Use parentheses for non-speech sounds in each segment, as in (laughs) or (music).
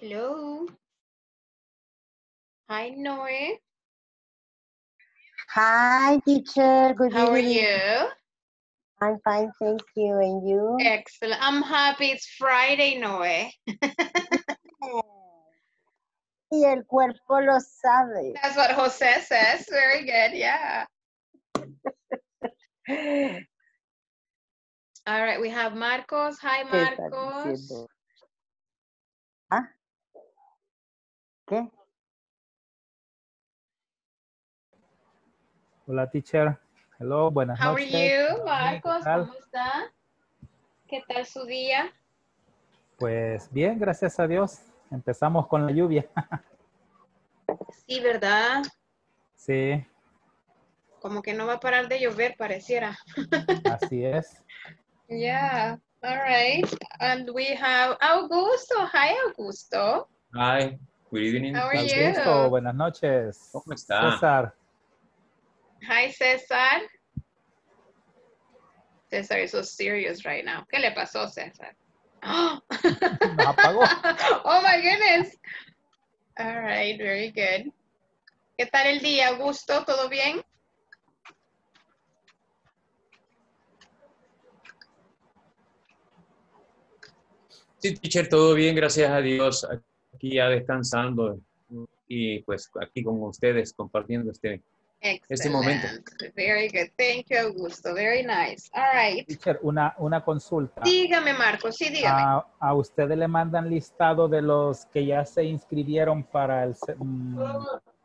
Hello. Hi, Noe. Hi, teacher. Good How are you? I'm fine, thank you. And you? Excellent. I'm happy it's Friday, Noe. (laughs) Y el cuerpo lo sabe. That's what Jose says. Very good. Yeah. (laughs) All right. We have Marcos. Hi, Marcos. ¿Qué? Hola, teacher. Hello, buenas How are noches. you, ¿Qué Marcos? tal? ¿Cómo está? ¿Qué tal su día? Pues bien, gracias a Dios. Empezamos con la lluvia. (laughs) Sí, ¿verdad? Sí, Como que no va a parar de llover, pareciera. (laughs) así es. Yeah. All right. And we have Augusto. Hi, Augusto. Hi, good evening. How are you? buenas noches. ¿Cómo está? César, Hi, César. César is so serious right now. ¿Qué le pasó, César? Oh, (gasps) nos apagó. (laughs) oh my goodness. All right, very good. ¿Qué tal el día, Augusto? ¿Todo bien? Sí, teacher, todo bien, gracias a Dios. Aquí ya descansando y pues aquí con ustedes compartiendo este. Este momento. Excellent. Very good. Thank you, Augusto. Very nice. All right. Teacher, una, una consulta. Dígame, Marcos. Sí, dígame. A, a ustedes le mandan listado de los que ya se inscribieron para el mm,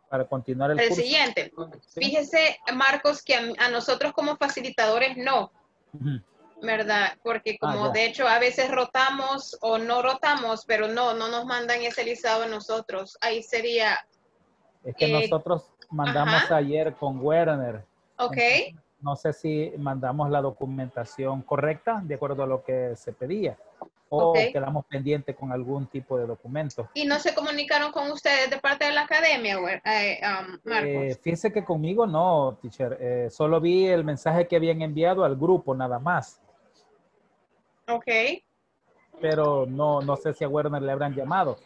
para continuar el el curso. siguiente. Fíjese, Marcos, que a, a nosotros como facilitadores no, Ujú. ¿Verdad? Porque Ah, como ya. de hecho a veces rotamos o no rotamos, pero no, no nos mandan ese listado a nosotros. Ahí sería, Es que Eh, nosotros mandamos ajá. ayer con Werner. ok, No sé si mandamos la documentación correcta de acuerdo a lo que se pedía o Ok. quedamos pendientes con algún tipo de documento. y no se comunicaron con ustedes de parte de la academia, eh, um, Marcos. Eh, fíjese que conmigo no, teacher. Eh, solo vi el mensaje que habían enviado al grupo nada más, ok, pero no, no sé si a Werner le habrán llamado.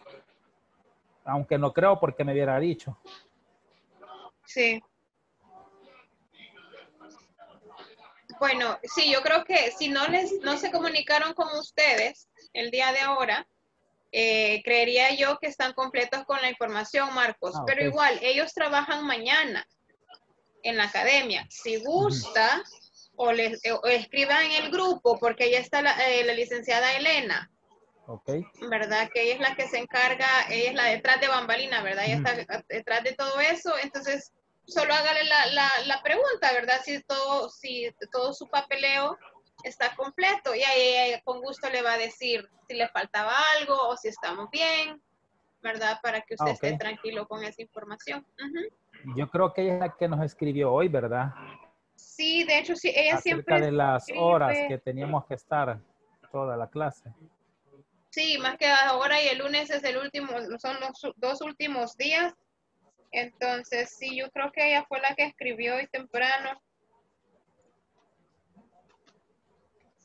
Aunque no creo porque me hubiera dicho. sí. Bueno, sí, yo creo que si no les, no se comunicaron con ustedes el día de ahora, eh, creería yo que están completos con la información, Marcos. Ah, Pero igual, ellos trabajan mañana en la academia. Si gusta, o, les, o escriban en el grupo, porque ahí está la, eh, la licenciada Elena, Ok. ¿verdad? Que ella es la que se encarga, ella es la detrás de bambalina, ¿verdad? Ella está detrás de todo eso. Entonces, solo hágale la, la, la pregunta, ¿verdad? Si todo, si todo su papeleo está completo. Y ahí con gusto le va a decir si le faltaba algo o si estamos bien, ¿verdad? Para que usted Ah, esté tranquilo con esa información. Yo creo que ella es la que nos escribió hoy, ¿verdad? Sí, de hecho, sí, ella Acerca siempre... de las escribe. horas que teníamos que estar toda la clase. Sí, más que ahora y el lunes es el último, son los dos últimos días. Entonces, sí, yo creo que ella fue la que escribió hoy temprano.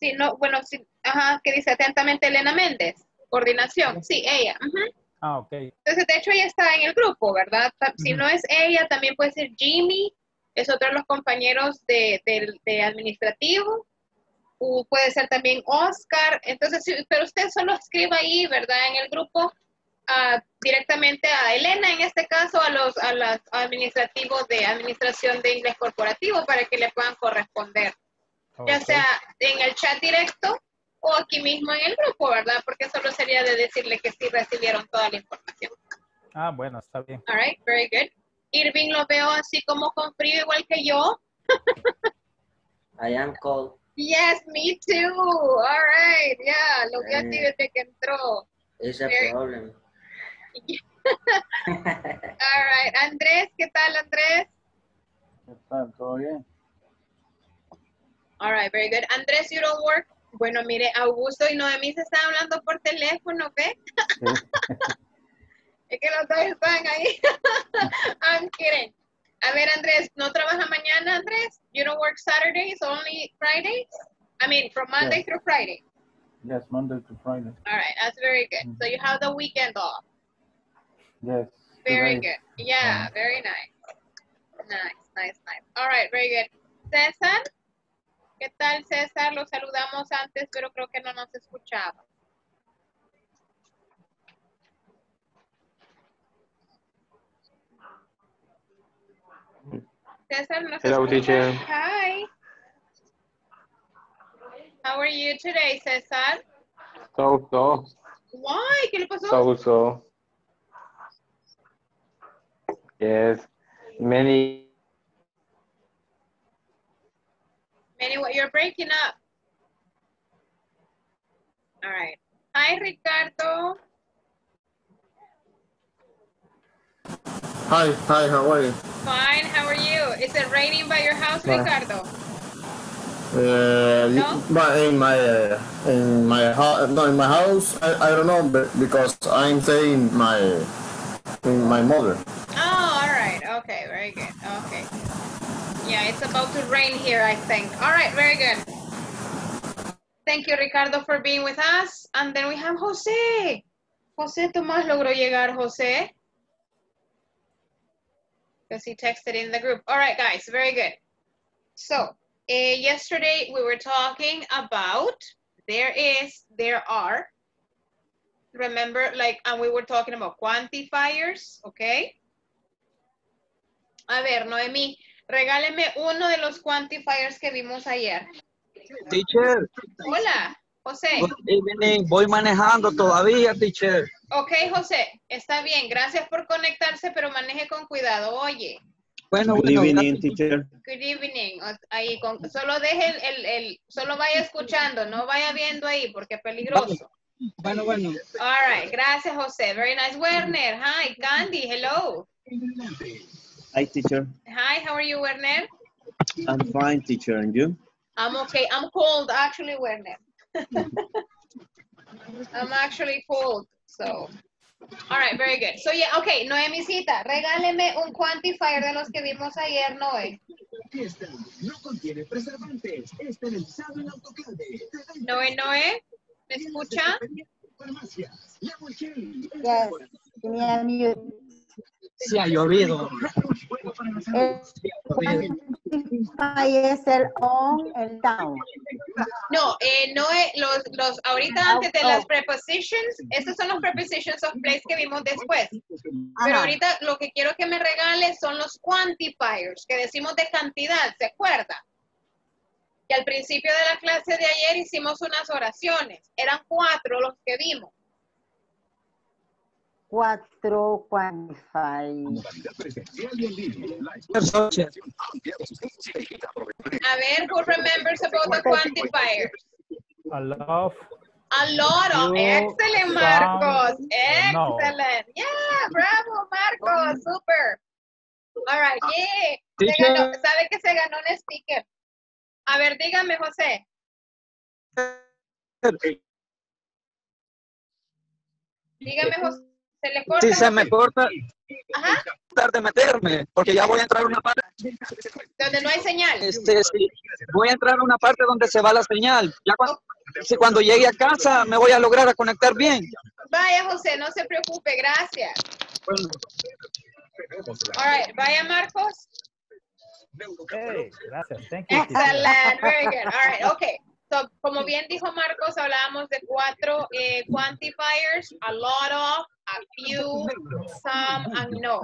Sí, no, bueno, sí, ajá, que dice atentamente Elena Méndez, coordinación, sí, ella. ujú. Ah, ok. Entonces, de hecho, ella está en el grupo, ¿verdad? Si no es ella, también puede ser Jimmy, es otro de los compañeros de, del- de administrativo, o puede ser también Oscar. Entonces, sí, pero usted solo escriba ahí, ¿verdad? En el grupo, ah, directamente a Elena, en este caso, a los a los administrativos de administración de inglés corporativo para que le puedan corresponder, ya sea en el chat directo o aquí mismo en el grupo, ¿verdad? Porque solo sería de decirle que sí recibieron toda la información. Ah, bueno, está bien. All right, very good. Irving lo veo así como con frío igual que yo. I am cold. Yes, me too. All right, yeah, lo vi así Eh. desde que entró. It's a Very- problem. (laughs) All right, Andrés, ¿qué tal, Andrés? ¿Qué tal? ¿Todo bien? All right, very good. Andrés, you don't work. Bueno, mire, Augusto y Noemí se están hablando por teléfono, ¿ve? (laughs) Es que los dos están ahí. (laughs) I'm kidding. A ver, Andrés, ¿no trabaja mañana, Andrés? You don't work Saturdays, only Fridays? I mean, from Monday Yes. through Friday. Yes, Monday to Friday. All right, that's very good. So you have the weekend off. Yes. Very today. good. Yeah, very nice. Nice, nice, nice. All right, very good. César, ¿qué tal César? Lo saludamos antes, pero creo que no nos escuchaba. César, ¿nos Hello, teacher. Hi. How are you today, César? So, so, Why? ¿Qué le pasó? so, so. Yes, many. Many, what you're breaking up. All right. Hi, Ricardo. Hi, hi, how are you? Fine. How are you? Is it raining by your house. Ricardo? Uh, No? but in my uh, in my house, no, in my house, I, I don't know, but because I'm staying my in my mother. Oh, all right. Okay, very good. Okay. Yeah, it's about to rain here, I think. All right, very good. Thank you, Ricardo, for being with us. And then we have Jose. Jose Tomás logró llegar, Jose. Because he texted in the group. All right, guys, very good. So, eh, yesterday we were talking about there is, there are. Remember, like, and we were talking about quantifiers, okay? A ver, Noemí, regáleme uno de los quantifiers que vimos ayer. Teacher, Hola, José. good evening. Voy manejando todavía, teacher. Ok, José, está bien. Gracias por conectarse, pero maneje con cuidado. Oye, Bueno, Good bueno, evening, teacher. good evening. Ahí, con, solo deje el, el, el- solo vaya escuchando, no vaya viendo ahí, porque es peligroso. bueno, bueno. All right, gracias, José. Very nice. Werner, hi. Candy, hello. Hi, teacher. Hi, how are you, Werner? I'm fine, teacher. And you? I'm okay. I'm cold, actually, Werner. (laughs) I'm actually cold, so. All right, very good. So, yeah, okay, Noemicita, regáleme un quantifier de los que vimos ayer, Noé. No contiene preservantes. Esterilizado en autoclave. Noé, Noé, ¿me escucha? Farmacias. Lemon Gel. Yes, tenía mute. Sí ha llovido. Es el on, el down. No, eh, Noé, los, los, ahorita antes de las prepositions, estos son los prepositions of place que vimos después. Pero ahorita lo que quiero que me regale son los quantifiers, que decimos de cantidad, ¿se acuerda? Que al principio de la clase de ayer hicimos unas oraciones. Eran cuatro los que vimos. Cuatro quantify. A ver, who remembers about the quantifiers? A love. A lot of. Excellent, Marcos. Excellent. Yeah, bravo, Marcos. Super. All right, yeah. Se ganó- ¿Sabe que se ganó un sticker? A ver, dígame, José. Dígame, José. Se le corta. Si se me corta, Ajá. tratar de meterme, porque ya voy a entrar a una parte, Donde no hay señal. este, sí, voy a entrar a una parte donde se va la señal. Ya cuando, si cuando llegue a casa me voy a lograr a conectar bien. Vaya, José, no se preocupe. Gracias. Bueno, All right. Vaya, Marcos. Hey, gracias. Thank you. teacher. Excellent, very good. All right, okay. So, como bien dijo Marcos, hablábamos de cuatro eh, quantifiers, a lot of, a few, some, and no.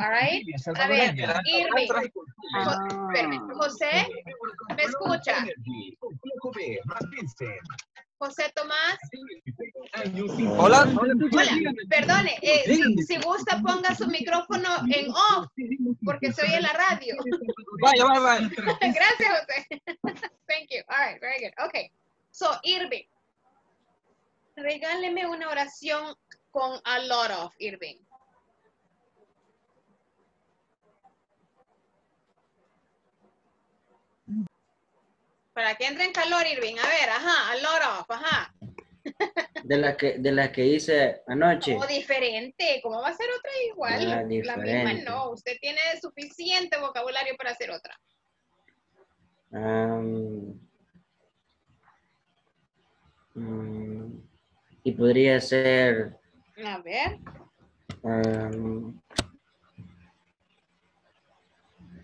All right? A ver, Irving, José, ¿me escucha? José Tomás. Hola. Hola, perdone, eh, si, si gusta ponga su micrófono en off, porque se oye la radio. Vaya, vaya, vaya. (laughs) Gracias, José. (laughs) Thank you. All right, very good. Okay. So, Irving, regáleme una oración con a lot of, Irving. Para que entre en calor, Irving. A ver, ajá, a lot of, ajá. De la que, de la que hice anoche. O diferente, ¿cómo va a ser otra igual? Ah, la misma no, usted tiene suficiente vocabulario para hacer otra. Am, mm, y podría ser A ver, Um,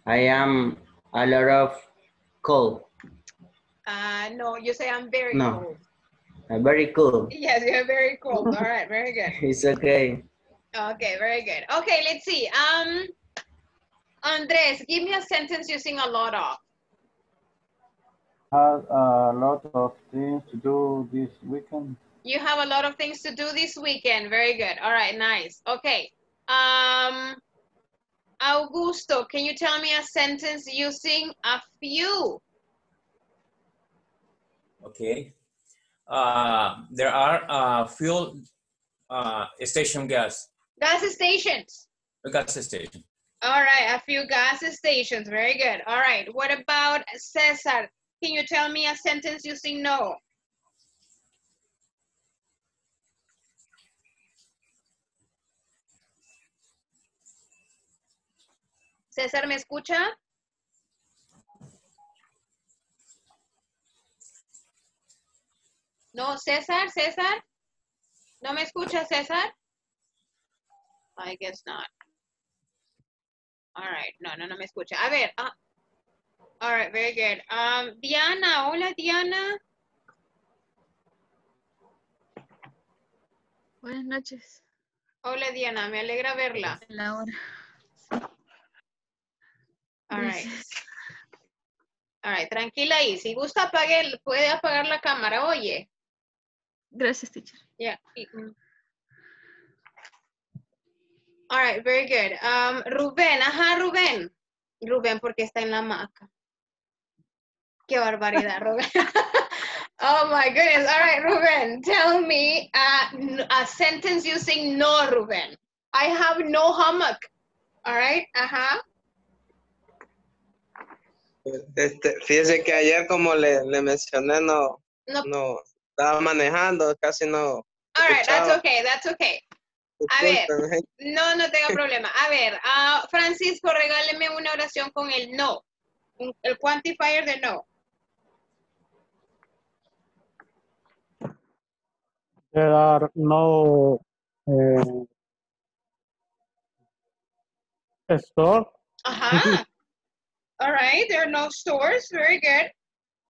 I am a lot of cold. Uh, no, you say I'm very No. cold. Uh, very cool. Yes, you're very cool. All right, very good. (laughs) It's okay. Okay, very good. Okay, let's see. Um, Andres, give me a sentence using a lot of. Have a lot of things to do this weekend. You have a lot of things to do this weekend. Very good. All right, nice. Okay. Um, Augusto, can you tell me a sentence using a few? Okay. Uh, there are uh, fuel uh, station gas, Gas stations. gas station. All right, a few gas stations. Very good. All right. What about Cesar? Can you tell me a sentence using no? César, ¿me escucha? No, César, César. ¿No me escucha, César? I guess not. All right, no, no, no me escucha. A ver, ah, all right, very good. Um, Diana, hola Diana. Buenas noches. Hola Diana, me alegra verla. La hora. All right. All right, tranquila ahí. Si gusta apague, puede apagar la cámara, oye. Gracias, teacher. Yeah. All right, very good. Um, Rubén, ajá, Rubén. Rubén, porque está en la hamaca. Qué barbaridad, (laughs) Rubén. (laughs) oh my goodness. All right, Rubén, tell me uh, a sentence using no, Rubén. I have no hammock. All right, ajá. Este, fíjese que ayer, como le, le mencioné, no, No. no, estaba manejando, casi no. All right, that's okay, that's okay. A ver, Discúlpeme. no, no tenga problema. A ver, ah, Francisco, regáleme una oración con el no. El quantifier de no. There are no uh, store. Ajá. All right, there are no stores. Very good.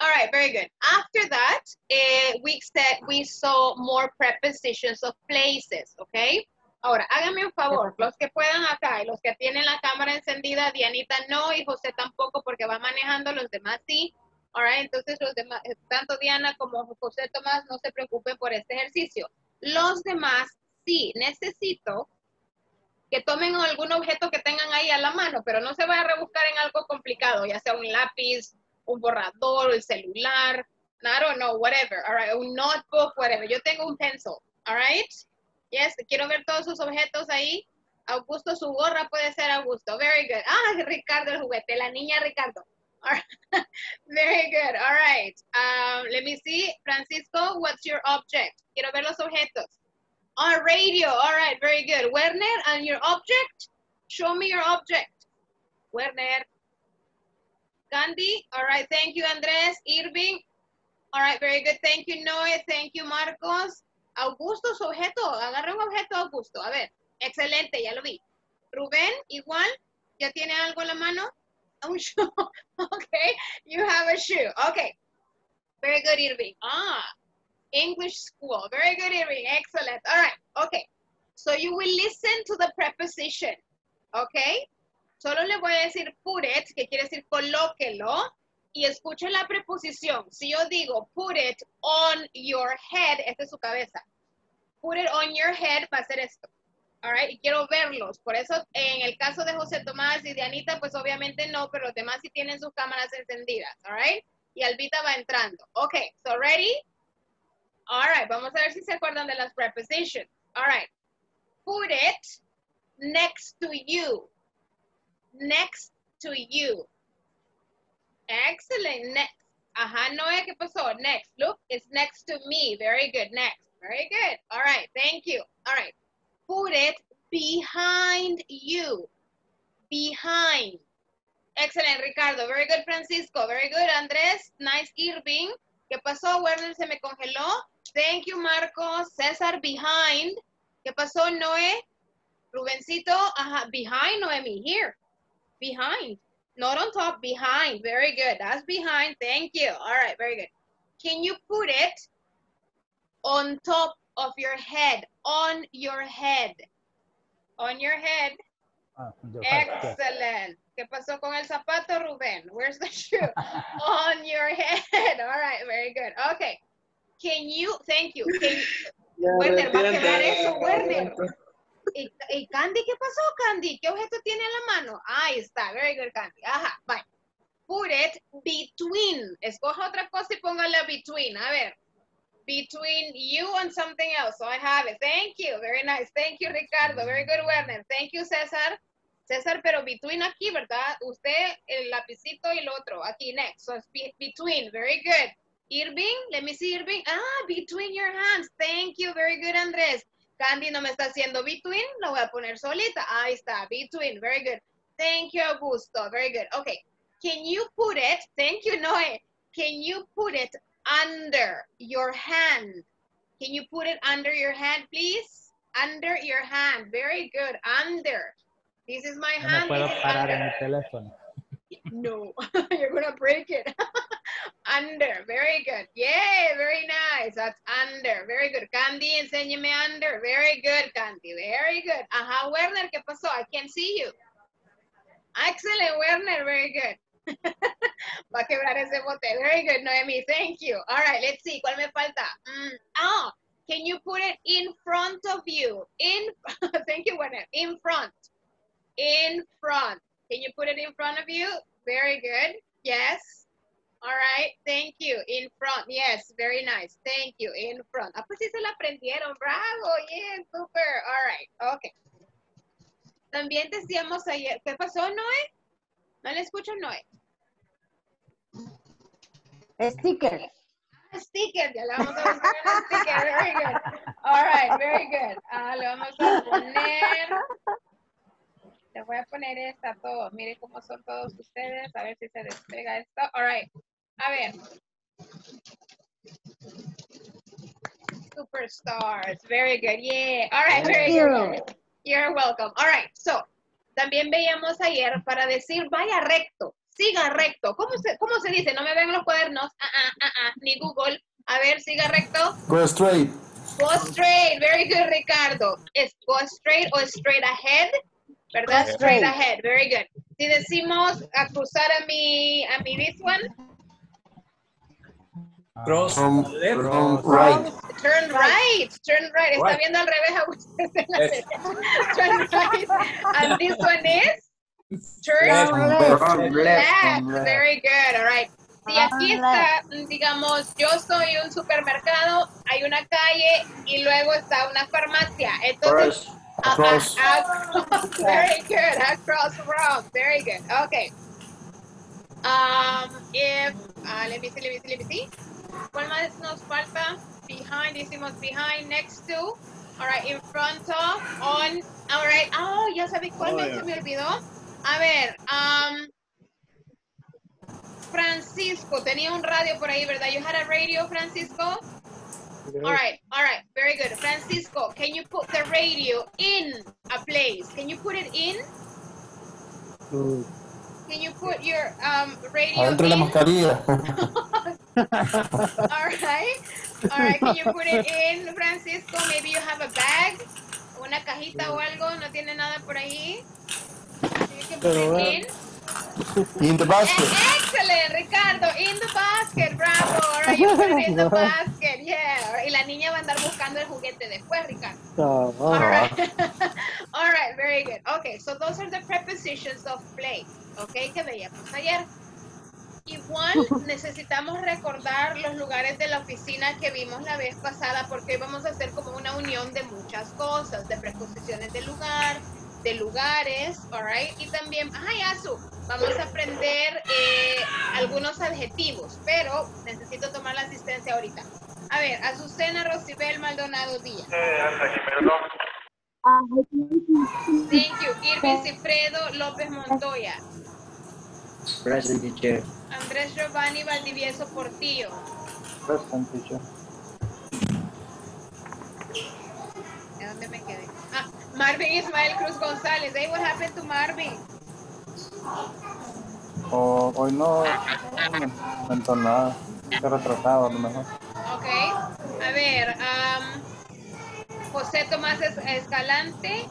All right, very good. After that, eh, we said we saw more prepositions of places, okay? Ahora, hágame un favor, los que puedan acá y los que tienen la cámara encendida, Dianita no y José tampoco porque va manejando, los demás sí. All right, entonces los demás, eh, tanto Diana como José Tomás, no se preocupen por este ejercicio. Los demás sí, necesito que tomen algún objeto que tengan ahí a la mano, pero no se vaya a rebuscar en algo complicado, ya sea un lápiz, un borrador, el celular, I don't know, whatever, all right, un notebook, whatever. Yo tengo un pencil, all right? Yes, quiero ver todos sus objetos ahí. Augusto, su gorra puede ser Augusto. Very good. Ah, (laughs) Ricardo el juguete, la niña Ricardo. All right. (laughs) Very good. All right. Um, let me see. Francisco, what's your object? Quiero ver los objetos. On radio. All right. Very good. Werner, and your object? Show me your object. Werner. Gandhi. All right. Thank you, Andres. Irving. All right. Very good. Thank you, Noé. Thank you, Marcos. Augusto, su objeto. Agarra un objeto, Augusto. A ver. Excelente. Ya lo vi. Rubén, igual. ¿Ya tiene algo en la mano? (laughs) Un shoe. okay. You have a shoe. Okay. Very good, Irving. Ah, English school. Very good, Irving. Excellent. All right. Okay. So you will listen to the preposition. Okay. Solo le voy a decir put it, que quiere decir colóquelo, y escuche la preposición. Si yo digo put it on your head, esta es su cabeza. Put it on your head va a ser esto. All right, y quiero verlos. Por eso, en el caso de José Tomás y de Anita, pues obviamente no, pero los demás sí tienen sus cámaras encendidas. All right, y Albita va entrando. Ok, so ready? All right, vamos a ver si se acuerdan de las prepositions. All right, put it next to you. Next to you. Excellent. Next. Ajá, Noé, ¿qué pasó? Next. Look, it's next to me. Very good. Next. Very good. All right. Thank you. All right. Put it behind you. Behind. Excellent, Ricardo. Very good, Francisco. Very good, Andrés. Nice, Irving. ¿Qué pasó? Werner se me congeló. Thank you, Marcos. César, behind. ¿Qué pasó, Noé? Rubencito, ajá, behind Noemi, here. Behind. Not on top, behind. Very good. That's behind. Thank you. All right, very good. Can you put it on top of your head? On your head. On your head. Ah, yo- Excellent. ¿Qué pasó con el zapato, Rubén? Where's the shoe? On your head. All right, very good. Okay. Can you, thank you. Can you, Werner, va a quedar eso, Werner. ¿Y, Candy qué pasó, Candy? ¿Qué objeto tiene en la mano? Ahí está, very good, Candy. Ajá, bye. Put it between. Escoja otra cosa y póngala between. A ver. Between you and something else. So I have it. Thank you. Very nice. Thank you, Ricardo. Very good, Werner. Thank you, César. César, pero between aquí, ¿verdad? Usted, el lapicito y el otro. Aquí, next. So it's be- between. Very good. Irving, let me see Irving. Ah, between your hands. Thank you. Very good, Andrés. Candy no me está haciendo between. Lo voy a poner solita. Ahí está. Between. Very good. Thank you, Augusto. Very good. Okay. Can you put it? Thank you, Noe. Can you put it under your hand? Can you put it under your hand, please? Under your hand. Very good. Under. This is my No hand. me puedo parar en el teléfono. No, (laughs) you're gonna break it. (laughs) under, very good. Yay, very nice. That's under, very good. Candy, enséñeme under. Very good, Candy. Very good. Ajá, Werner, ¿qué pasó? I can't see you. Excellent, Werner. Very good. (laughs) Va a quebrar ese bote. Very good, Noemi. Thank you. All right, let's see. ¿Cuál me falta? Mm, ah, can you put it in front of you? In, thank you, Werner. In front. In front. Can you put it in front of you? Very good. Yes. All right. Thank you. In front. Yes. Very nice. Thank you. In front. Ah, pues sí se la aprendieron. Bravo. Yeah. Super. All right. Okay. También decíamos ayer. ¿Qué pasó, Noé? No le escucho, Noé. Sticker. Ah, Sticker. Ya le vamos a buscar sticker. Very good. All right. Very good. Ah, le vamos a poner. Les voy a poner esta a todos. Miren cómo son todos ustedes. A ver si se despega esto. All right. A ver. Superstars. Very good. Yeah. All right. Very good. You're welcome. All right. So, también veíamos ayer para decir vaya recto, siga recto. ¿Cómo se, cómo se dice? No me ven los cuadernos. Ah, ah, ah, ah, ni Google. A ver, siga recto. Go straight. Go straight. Very good, Ricardo. ¿Es go straight o straight ahead? ¿Verdad? Straight straight. ahead. Very good. Si decimos a cruzar a mi, a mi this one, Cross From, left. from right. turn right. Turn right. Está Right. viendo al revés a usted. en la serie. Turn right. And this one is turn Left. From left. Left. Very good. All right. Si aquí Ah, está, digamos, yo soy un supermercado, hay una calle y luego está una farmacia. Entonces, Across. across. (laughs) Very good. Across from. Very good. Okay. Um, if, uh, let me see, let me see, let me see. ¿Cuál más nos falta? Behind, hicimos behind, next to. All right, in front of, on. All right. Oh, ya sabí cuál Oh, me- yeah. se me olvidó. A ver, um, Francisco, tenía un radio por ahí, ¿verdad? You had a radio, Francisco? All right, all right, very good. Francisco, can you put the radio in a place? Can you put it in? Mm, Can you put your um, radio Adentro de la in? mascarilla. (laughs) All right, all right. Can you put it in, Francisco? Maybe you have a bag, una cajita o algo. No tiene nada por ahí. You can put Pero, it in. In the basket. Eh, Excellent, Ricardo. In the basket, bravo. All right, you in the basket. Yeah. All Y la niña va a andar buscando el juguete después, Ricardo. ah, All ah, right. (laughs) All right, very good. Okay, so those are the prepositions of place. Okay, que veíamos ayer. Igual (laughs) necesitamos recordar los lugares de la oficina que vimos la vez pasada porque hoy vamos a hacer como una unión de muchas cosas, de preposiciones de lugar, de lugares, alright, y también, ay, Azu, vamos a aprender eh, algunos adjetivos, pero necesito tomar la asistencia ahorita. A ver, Azucena Rosibel Maldonado Díaz. Thank you. Irving Cifredo López Montoya. Present teacher. Andrés Giovanni Valdivieso Portillo. Present teacher. ¿De dónde me quedé? Marvin Ismael Cruz González. Hey, what happened to Marvin? O, hoy no no inventó nada. Está retrasado a lo mejor. Ok. A ver, am, José Tomás Es- Escalante.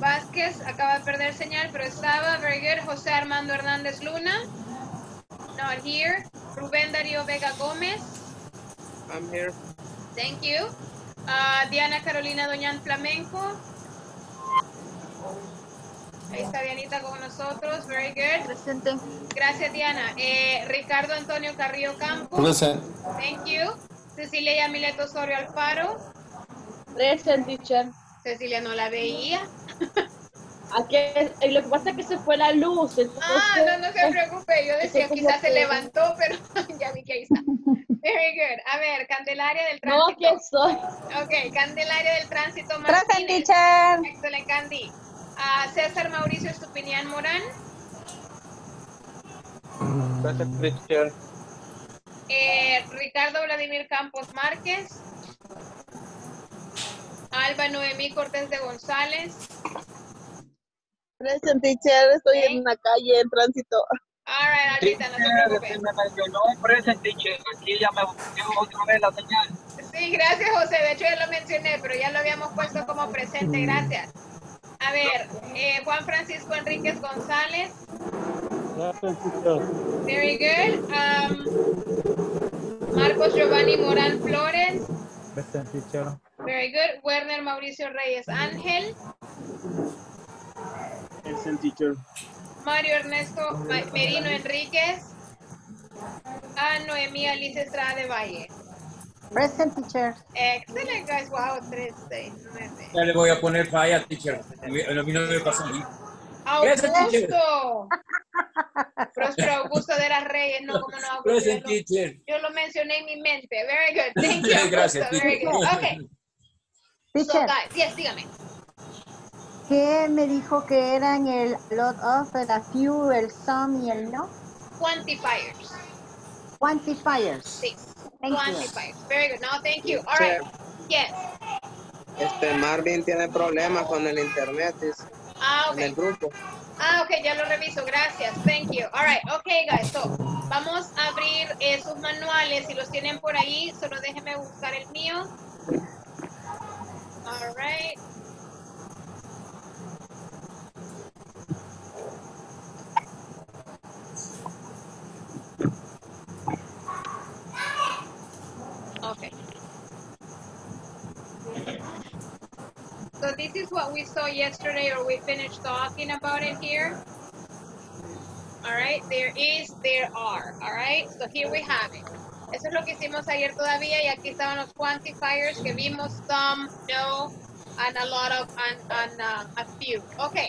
Vázquez acaba de perder señal, pero estaba. Very good. José Armando Hernández Luna. Not here. Rubén Darío Vega Gómez. I'm here. Thank you. Ah, Diana Carolina Doñán Flamenco. Ahí está Dianita con nosotros. Very good. Presente. Gracias, Diana. Eh, Ricardo Antonio Carrillo Campos. Present. Thank you. Cecilia Yamilet Osorio Alfaro. Present, teacher. Cecilia no la veía. (laughs) Aquí, lo que pasa es que se fue la luz. entonces- Ah, no, no se preocupe. Yo decía, quizás se levantó, pero (laughs) ya vi que ahí está. Very good. A ver, Candelaria del No, Tránsito. aquí estoy. Ok, Candelaria del Tránsito Present, Martínez. teacher. Excelente, Candy. Ah, César Mauricio Estupinián Morán. Present teacher. Eh, Ricardo Vladimir Campos Márquez. Alba Noemí Cortés de González. Present, teacher. Estoy en la calle, en tránsito. All right, Albita, no se preocupe. me mencionó present teacher. Aquí ya me dio otra vez la señal. Sí, gracias, José. De hecho, ya lo mencioné, pero ya lo habíamos puesto como presente. Gracias. A ver, eh, Juan Francisco Enríquez González. Present, teacher. Very good. Um, Marcos Giovanni Morán Flores. Present teacher. Very good. Werner Mauricio Reyes Ángel. Present teacher. Mario Ernesto Merino Enríquez. A Noemí Alice Estrada de Valle. Present, teacher. Excelente, guys. Wow, 3, 6, 9. Ya le voy a poner falla, teacher. A mí a mí no me pasó. Present, teacher. Augusto. Próspero Augusto de las Reyes. No, como no, Augusto. Yo Present lo, teacher. yo lo mencioné en mi mente. Very good. Thank you, (laughs) Augusto. Gracias, Very teacher. good. Okay. So, Teacher, guys, yes, dígame. ¿Qué me dijo que eran el lot of, el a few, el some y el no? Quantifiers. Quantifiers. Sí. Thank you. Quantifiers. Very good. No, thank you. All right. Yes. Este Marvin tiene problemas con el internet dice, Ah, en el ok. grupo. Ah, ok, ya lo reviso. Gracias. Thank you. All right. Okay, guys. So, vamos a abrir eh, sus manuales. Si los tienen por ahí, solo déjenme buscar el mío. All right. Okay. So this is what we saw yesterday or we finished talking about it here. All right, there is, there are. All right, so here we have it. Eso es lo que hicimos ayer todavía y aquí estaban los quantifiers que vimos some, no, and a lot of, and, and uh, a few. Okay,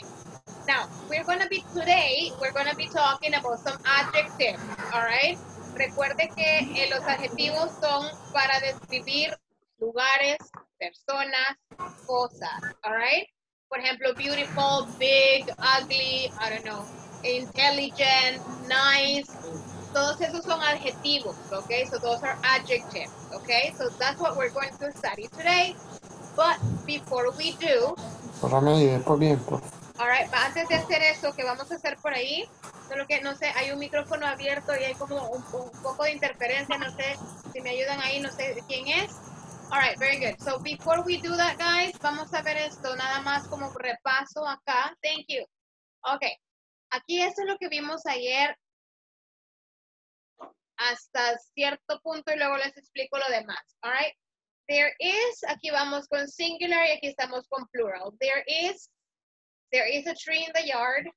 now we're going to be, today, we're going to be talking about some adjectives, all right? Recuerde que eh, los adjetivos son para describir lugares, personas, cosas, all right? Por ejemplo, beautiful, big, ugly, I don't know, intelligent, nice. Todos esos son adjetivos, okay? So those are adjectives, okay? So that's what we're going to study today. But before we do, Para mí, después bien, pues. Alright, antes de hacer eso, que vamos a hacer por ahí, solo que no sé, hay un micrófono abierto y hay como un, poco de interferencia, no sé si me ayudan ahí, no sé quién es. Alright, very good. So before we do that, guys, vamos a ver esto nada más como repaso acá. Thank you. Okay, aquí esto es lo que vimos ayer hasta cierto punto y luego les explico lo demás. Alright, there is, aquí vamos con singular y aquí estamos con plural. There is There is a tree in the yard.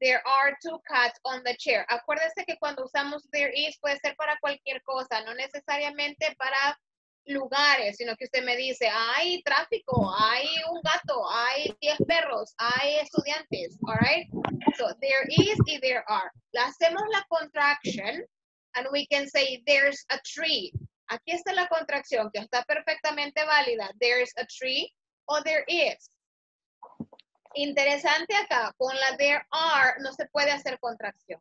There are two cats on the chair. Acuérdese que cuando usamos there is puede ser para cualquier cosa, no necesariamente para lugares, sino que usted me dice, hay tráfico, hay un gato, hay 10 perros, hay estudiantes, all right? So there is y there are. Hacemos la contraction and we can say there's a tree. Aquí está la contracción que está perfectamente válida. There's a tree o there is. Interesante acá, con la there are no se puede hacer contracción.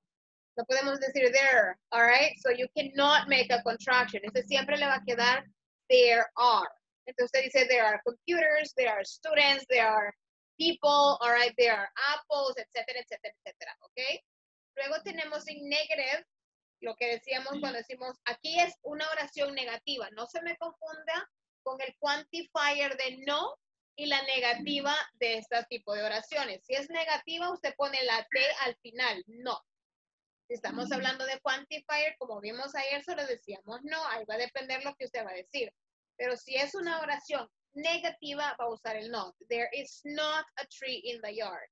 No podemos decir there, all right? So you cannot make a contraction. Ese siempre le va a quedar there are. Entonces dice, there are computers, there are students, there are people, all right, there are apples, etcétera, etcétera, etcétera, ¿ok? Luego tenemos in negative, lo que decíamos cuando decimos, aquí es una oración negativa, no se me confunda con el quantifier de no y la negativa de este tipo de oraciones. Si es negativa, usted pone la T al final, no. Si estamos hablando de quantifier, como vimos ayer, solo decíamos no, ahí va a depender lo que usted va a decir. Pero si es una oración negativa, va a usar el not. There is not a tree in the yard.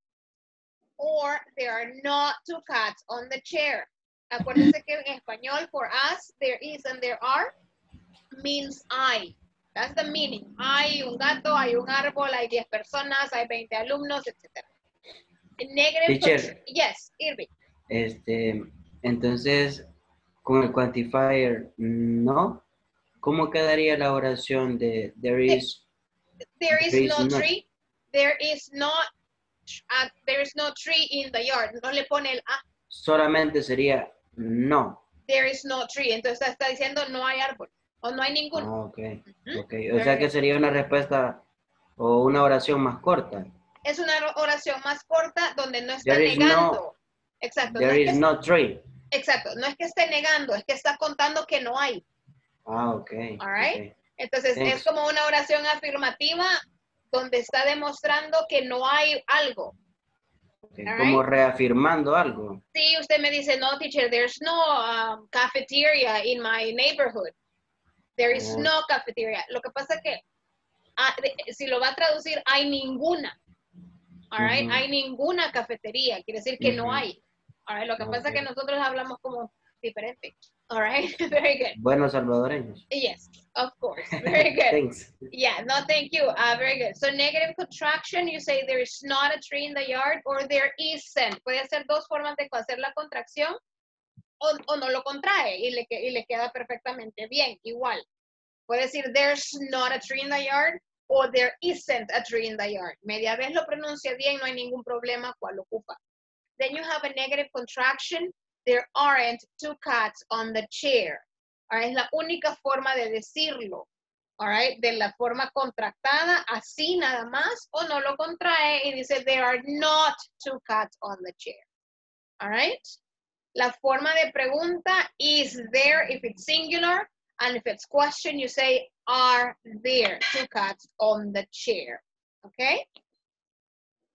Or there are not two cats on the chair. Acuérdense que en español, for us, there is and there are means I. That's the meaning. Hay un gato, hay un árbol, hay 10 personas, hay 20 alumnos, etc. Negative Teacher. Yes, Irving. Este, entonces, con el quantifier, no. ¿Cómo quedaría la oración de there is? There is There is no not. tree. There is not uh, there is no tree in the yard. No le pone el ah, Solamente sería no. there is no tree. Entonces está diciendo no hay árbol o no hay Ah, ninguno. ok. ok. O sea que sería una respuesta o una oración más corta. Es una oración más corta donde no está There negando. no, Exacto. no there es is que- no tree. Exacto. No es que esté negando, es que está contando que no hay. Ah, ok. All right. ok. Entonces Thanks. es como una oración afirmativa donde está demostrando que no hay algo. ok. All Como right. reafirmando algo. Si usted me dice, no, teacher, there's no um, cafeteria in my neighborhood. There is no cafeteria. Lo que pasa que ah, de- si lo va a traducir, hay ninguna. All right? Hay ninguna cafetería. Quiere decir que no hay. All right? Lo que pasa es que nosotros hablamos como diferente. All right? (laughs) Very good. Buenos salvadoreños. Yes, of course. Very good. Thanks. Yeah, no, thank you. Uh, very good. So negative contraction, you say there is not a tree in the yard or there isn't. Puede ser dos formas de hacer la contracción o, no lo contrae y le, queda perfectamente bien, igual. Puede decir there's not a tree in the yard o there isn't a tree in the yard. Media vez lo pronuncia bien, no hay ningún problema cuál ocupa. Then you have a negative contraction. There aren't two cats on the chair. Ahora, es la única forma de decirlo. All right, de la forma contractada, así nada más, o no lo contrae y dice there are not two cats on the chair. All right. La forma de pregunta is there if it's singular, and if it's question, you say are there two cats on the chair. Okay.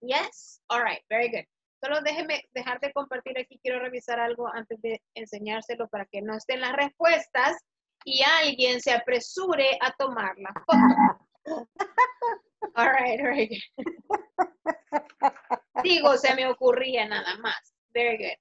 Yes. All right. Very good. Solo déjeme dejar de compartir aquí. Quiero revisar algo antes de enseñárselo para que no estén las respuestas y alguien se apresure a tomar la foto. All right, very good. Digo, se me ocurría nada más. Very good.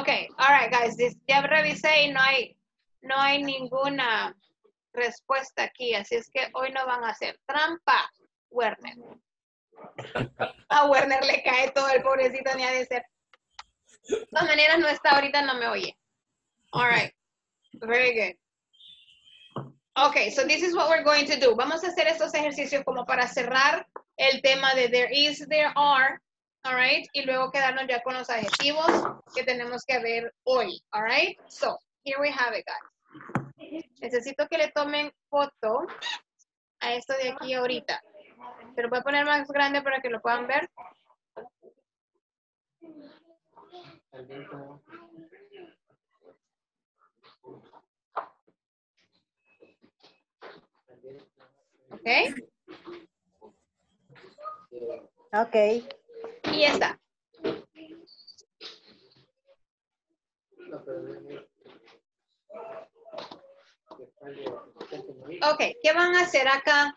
Okay, all right, guys. This- ya revisé y no hay, no hay ninguna respuesta aquí, así es que hoy no van a hacer trampa, Werner. A Werner le cae todo el pobrecito ni a de ser. De todas maneras, no está ahorita, no me oye. All right, very good. Okay, so this is what we're going to do. Vamos a hacer estos ejercicios como para cerrar el tema de there is, there are, all right, y luego quedarnos ya con los adjetivos que tenemos que ver hoy, all right. So, here we have it, guys. Necesito que le tomen foto a esto de aquí ahorita. Pero voy a poner más grande para que lo puedan ver. ¿Ok? Ok. Y ya está. Ok, ¿qué van a hacer acá?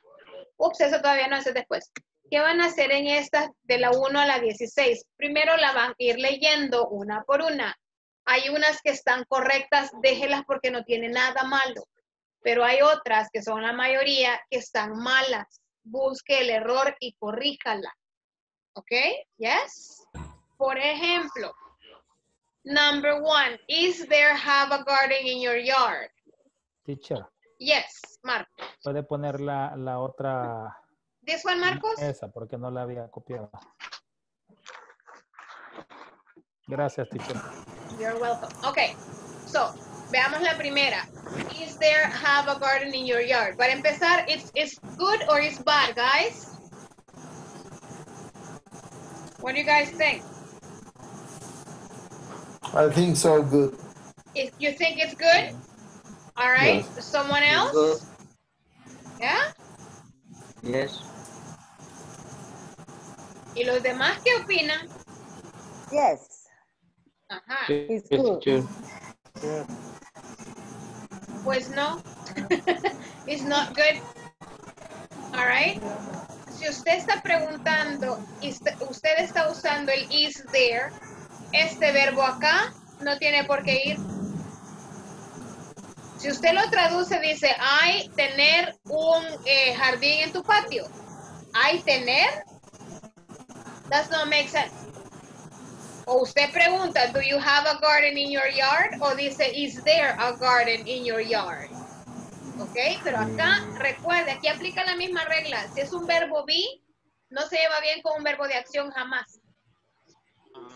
Ups, eso todavía no, es después. ¿Qué van a hacer en estas de la 1 a la 16? Primero la van a ir leyendo una por una. Hay unas que están correctas, déjelas porque no tiene nada malo. Pero hay otras, que son la mayoría, que están malas. Busque el error y corríjala. ¿Ok? ¿Yes? Por ejemplo, Number one, is there have a garden in your yard? Teacher, Yes, Marcos. puede poner la, la otra, This one, Marcos? esa, porque no la había copiado. Gracias, teacher. You're welcome. Okay, so, veamos la primera. Is there have a garden in your yard? Para empezar, it's, it's good or it's bad, guys? What do you guys think? I think so good. If you think it's good? All right, someone else? Yeah? Yes. ¿Y los demás qué opinan? Yes. Ajá. It's good. Pues no. (laughs) It's not good. All right. Si usted está preguntando usted está usando el is there, este verbo acá no tiene por qué ir. Si usted lo traduce, dice, hay tener un eh, jardín en tu patio. Hay tener. Does not make sense. O usted pregunta, do you have a garden in your yard? O dice, is there a garden in your yard? ¿Ok? Pero acá, recuerde, aquí aplica la misma regla. Si es un verbo be, no se lleva bien con un verbo de acción jamás.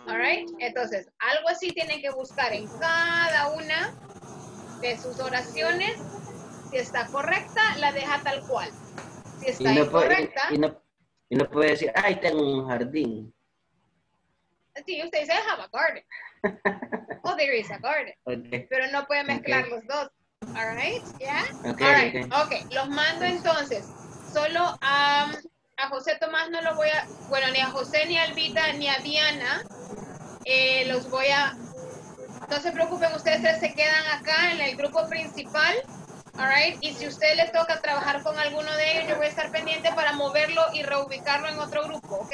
All right? Entonces, algo así tiene que buscar en cada una de sus oraciones. Si está correcta, la deja tal cual. Si Y está puede, incorrecta, y, no, y no puede decir, ay, tengo un jardín. sí, usted dice, I have a garden. oh, there is a garden. Pero no puede mezclar los dos. All right? ¿Ya? Ok, All right. ok. ok, los mando entonces. Solo a, a José Tomás no lo voy a, bueno, ni a José, ni a Alvita, ni a Diana, eh, los voy a, no se preocupen, ustedes tres se quedan acá en el grupo principal. All right? Y si a usted le toca trabajar con alguno de ellos, yo voy a estar pendiente para moverlo y reubicarlo en otro grupo, ¿ok?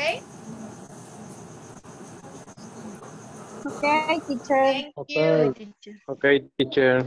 Okay, teacher. Okay. Okay, teacher.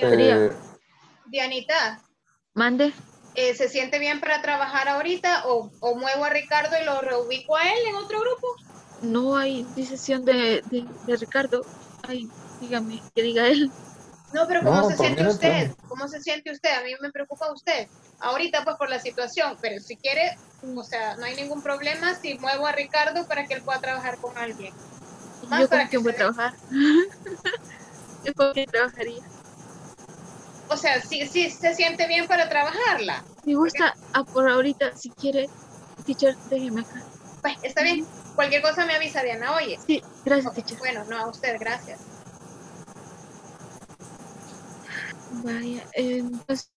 Diana- Eh, Dianita, Mande. eh, ¿se siente bien para trabajar ahorita o, o muevo a Ricardo y lo reubico a él en otro grupo? No hay decisión de, de, de Ricardo. Ay, dígame, que diga él. No, pero ¿cómo No, se siente no usted? ¿Cómo se siente usted? A mí me preocupa usted. Ahorita pues por la situación, pero si quiere, o sea, no hay ningún problema si muevo a Ricardo para que él pueda trabajar con alguien. Más ¿Yo para con quién voy a trabajar? (laughs) ¿Yo con quién trabajaría? O sea, si, si se siente bien para trabajarla. Me gusta, ah, por ahorita, si quiere, teacher, déjeme acá. Pues está bien. Cualquier cosa me avisa, Diana, oye. Sí, gracias, Ok, teacher. Bueno, no, a usted, gracias. Vaya, eh, entonces,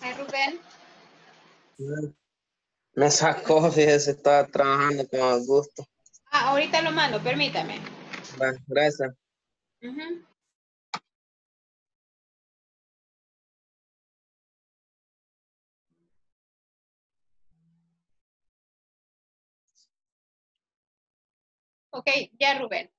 Ay, Rubén. Me sacó, fíjese, estaba trabajando con Augusto. Ah, ahorita lo mando, permítame. Gracias. Ujú. Ok, ya Rubén.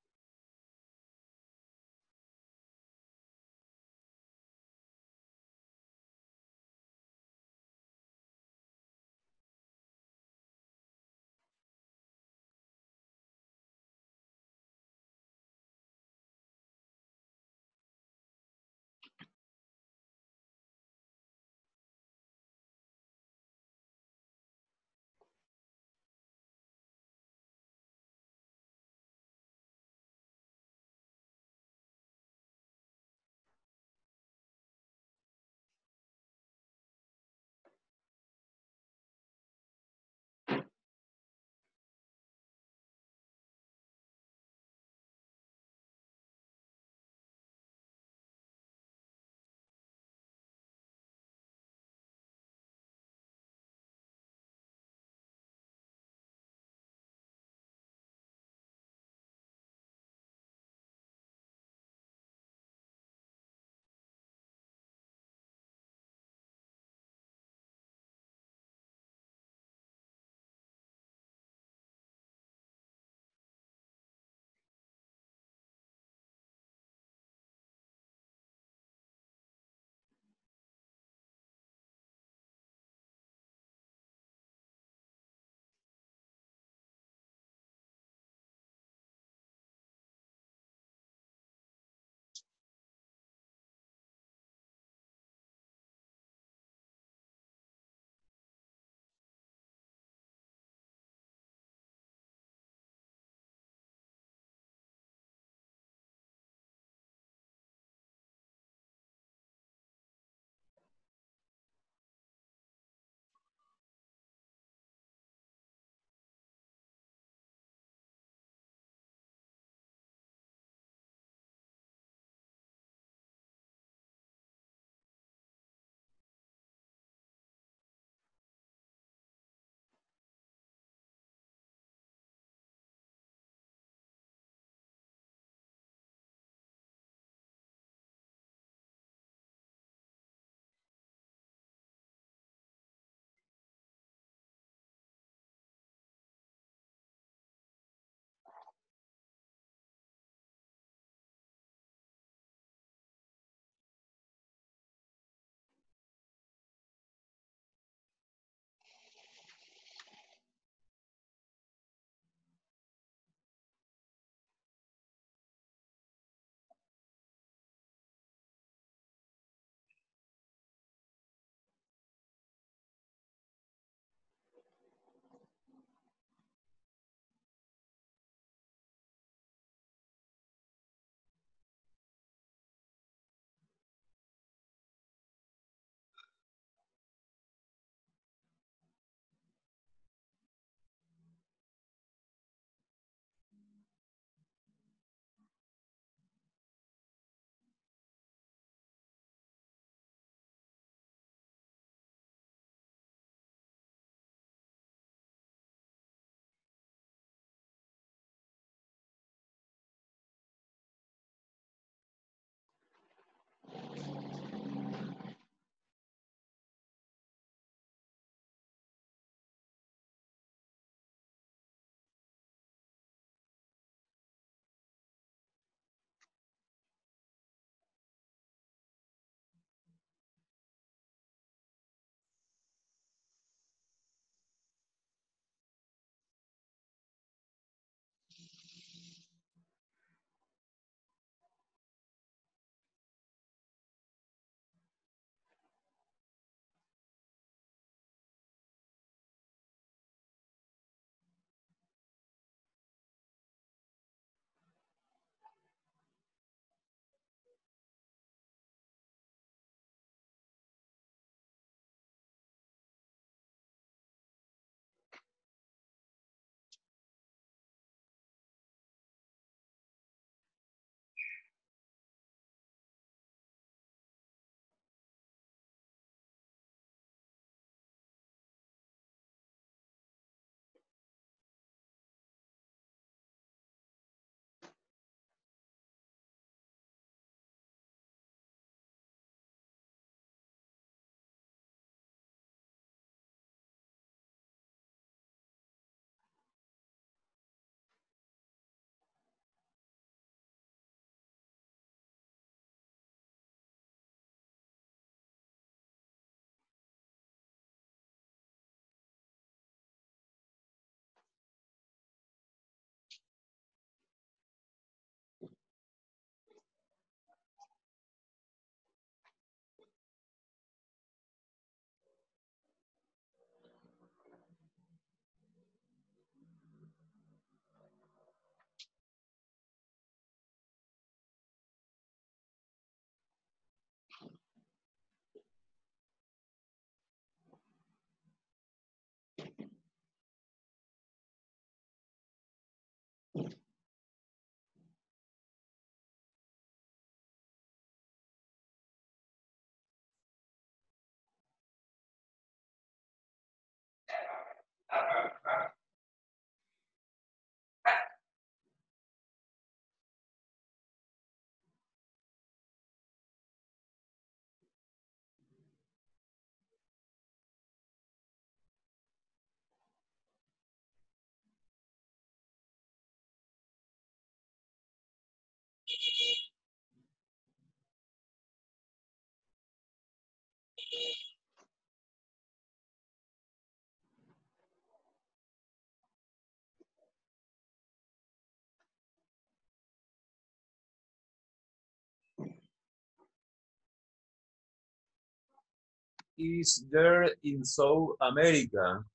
Is there in South America?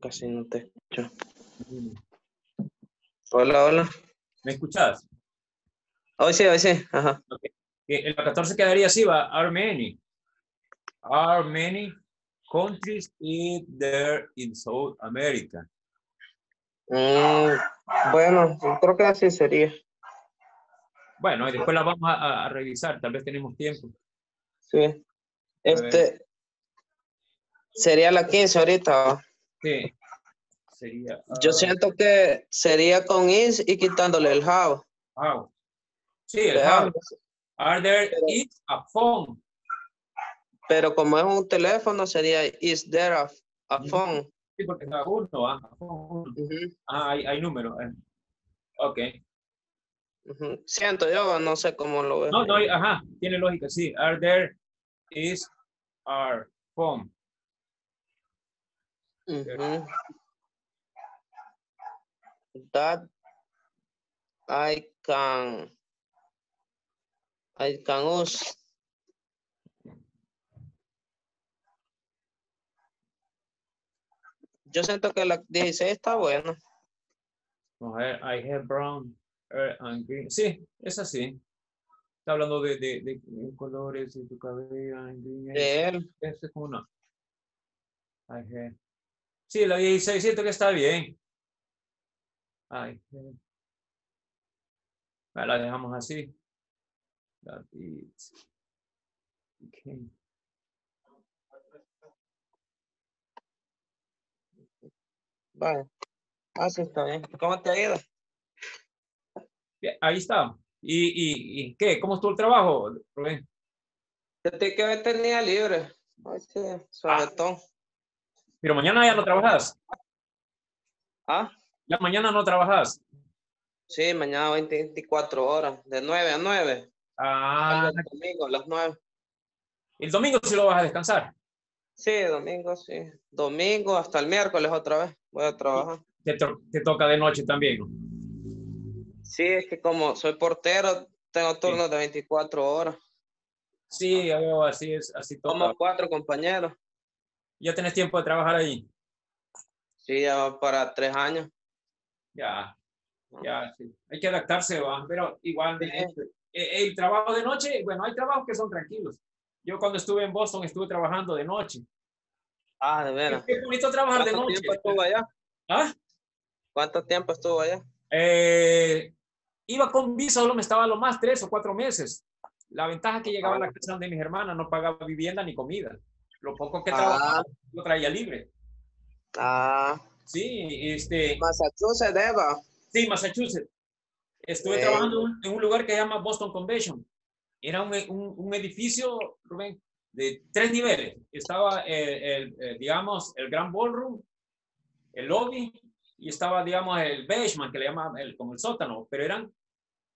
Casi no te escucho. Hola, hola. ¿Me escuchas? Hoy sí, hoy sí. Ajá. Okay. El 14 quedaría así, va. Are many. Are many countries in there in South America? Mm, bueno, creo que así sería. Bueno, y después la vamos a, a revisar. Tal vez tenemos tiempo. Sí. Este. Sería la 15 ahorita. Sí. Sería. Yo ah, siento que sería con is y quitándole el how. how. Sí, el how. Are there is a phone? Pero como es un teléfono, sería is there a, a phone. Sí, porque está uno, ah. Ah, hay, hay número. eh. Ok. Siento yo, no sé cómo lo veo. No, no, ajá, tiene lógica, sí. Are there is our phone? Ujú. That I can I can use. Yo siento que la 16 está buena. No, I, have brown hair and green. Sí, es así. Está hablando de, de, de, de colores de tu cabello. and green. De él. Ese es uno. I have. Sí, la 16 siento que está bien. Ah, La dejamos así. Okay. Vale. Ah, sí, está bien. ¿Cómo te ha ido? Ahí está. ¿Y, y, y qué? ¿Cómo estuvo el trabajo, Rubén? Fíjate que hoy tenía libre. Ay, sí, suavetón. Pero mañana ya no trabajas. ¿Ah? Ya mañana no trabajas. Sí, mañana 24 horas, de 9 a 9. Ah, El domingo a las 9. el domingo sí lo vas a descansar. Sí, domingo, sí. Domingo hasta el miércoles otra vez. Voy a trabajar. Te, to- te toca de noche también. Sí, es que como soy portero, tengo turnos de 24 horas. Sí, así es, así toca. Somos cuatro compañeros. ¿Ya tenés tiempo de trabajar ahí? Sí, ya va para tres años. Ya, ya, sí. Hay que adaptarse, va. Pero igual, eh, eh, el trabajo de noche, bueno, hay trabajos que son tranquilos. Yo cuando estuve en Boston estuve trabajando de noche. Ah, de veras. Qué bonito trabajar de ¿Cuánto noche. tiempo estuvo allá? ¿Ah? ¿Cuánto tiempo estuvo allá? Eh, iba con visa, solo me estaba lo más tres o cuatro meses. La ventaja que llegaba a Ah. la casa de mis hermanas no pagaba vivienda ni comida. Lo poco que Ah. trabajaba lo traía libre. Ah. Sí, este. Massachusetts, Eva. Sí, Massachusetts. Estuve Ey. trabajando en un- lugar que se llama Boston Convention. Era un, un- un edificio, Rubén, de tres niveles. Estaba, el, el, eh, digamos, el Grand Ballroom, el lobby, y estaba, digamos, el basement, que le llaman el, como el sótano, pero eran,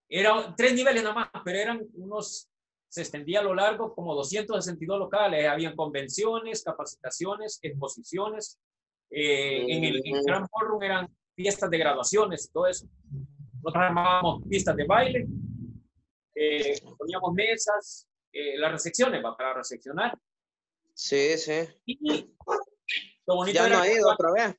eran tres niveles nada más, pero eran unos, se extendía a lo largo como 262 locales. Habían convenciones, capacitaciones, exposiciones. Eh, en el en Grand Ballroom eran fiestas de graduaciones y todo eso. Nosotros armábamos pistas de baile, eh, poníamos mesas, eh, las recepciones, va para recepcionar. Sí, sí. Y lo bonito Ya no ha ido otra vez.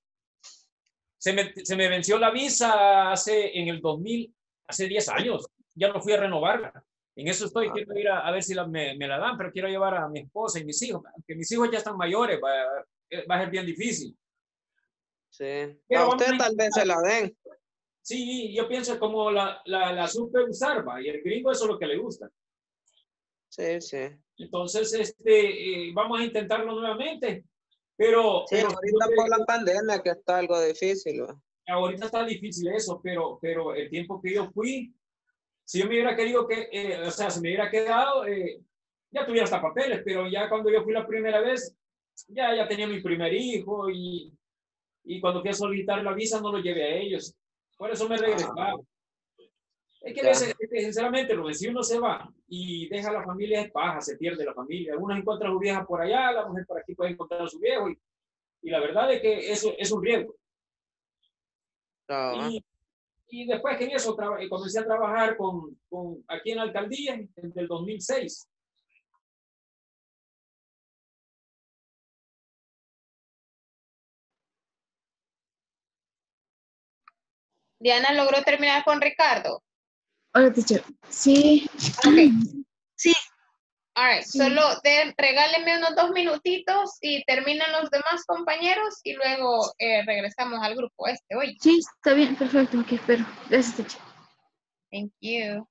Se me, se me venció la visa hace en el 2000, hace 10 años. Ya no fui a renovarla. En eso estoy, quiero ir a, a ver si la- me, me la dan, pero quiero llevar a mi esposa y mis hijos, que mis hijos ya están mayores, va, va a ser bien difícil. Sí. Pero a usted tal vez se la den. Sí, yo pienso como la, la, la supe usar, va, y el gringo eso es lo que le gusta. Sí, sí. Entonces, este, eh, vamos a intentarlo nuevamente, pero, Sí, pero ahorita por la pandemia que está algo difícil. ¿va? ahorita está difícil eso, pero, pero el tiempo que yo fui, si yo me hubiera querido que, eh, o sea, si me hubiera quedado, eh, ya tuviera hasta papeles, pero ya cuando yo fui la primera vez, ya, ya tenía mi primer hijo y, y cuando fui a solicitar la visa no lo llevé a ellos. Por eso me regresaba. Es que veces, es que sinceramente, Rubén, si uno se va y deja a la familia es paja, se pierde la familia. Uno encuentra a su vieja por allá, la mujer por aquí puede encontrar a su viejo. Y, y la verdad es que eso es un riesgo. Cabal. Y, y después que en eso traba- comencé a trabajar con, con, aquí en la alcaldía desde el 2006. Diana logró terminar con Ricardo. Hola, teacher. Sí. Sí. All right, solo de, regáleme unos dos minutitos y terminan los demás compañeros y luego eh, regresamos al grupo este. Oye, Sí, está bien, perfecto. Aquí espero. Gracias, teacher. thank you.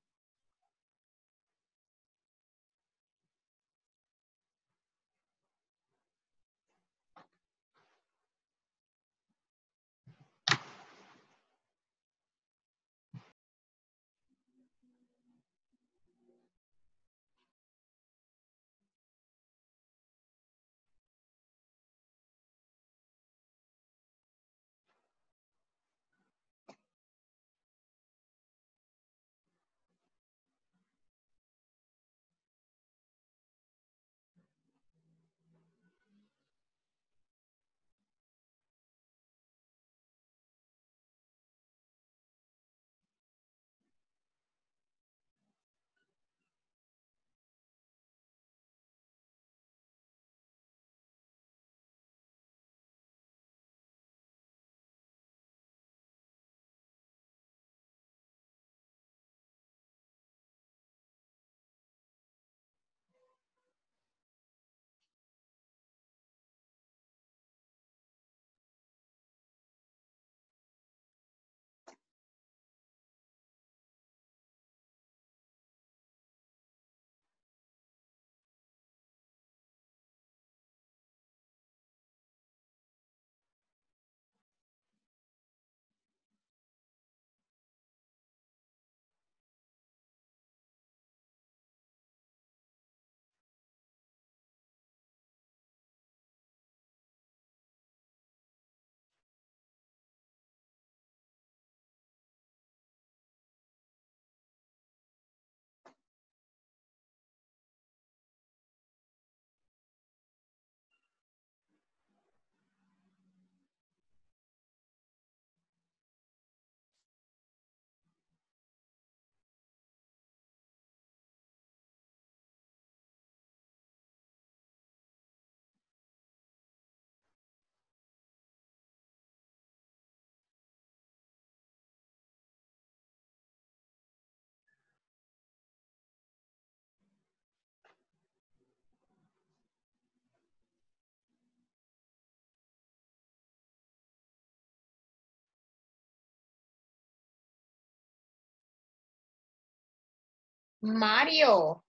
Mario.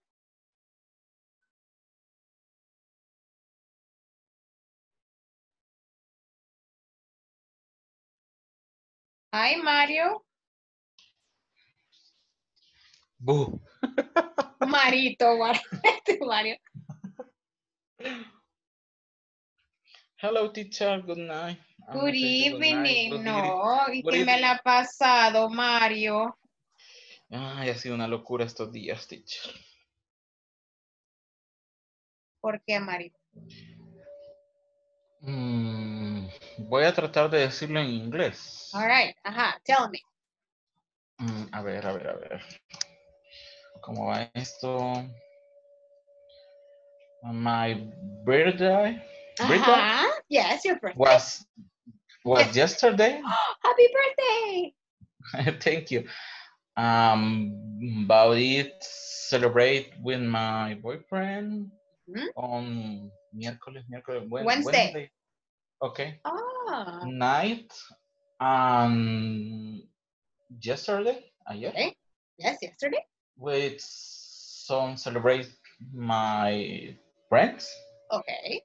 Hi, Mario. Bu. Marito, (laughs) Mar- Mario. Hello, teacher. Good night. Good evening. No, ¿y qué me la ha pasado, Mario? Ay, ha sido una locura estos días, teacher. ¿Por qué, Mario? Mm, voy a tratar de decirlo en inglés. All right, ajá, tell me. Mm, a ver, a ver, a ver. ¿Cómo va esto? My birthday, birthday yes, your birthday. was was yesterday. (gasps) Happy birthday. (laughs) Thank you. Um, about it, celebrate with my boyfriend on miércoles, miércoles, Wed- Wednesday. Okay. Ah, Night and yesterday, ayer, okay. Yes, yesterday. with some celebrate my friends. Okay.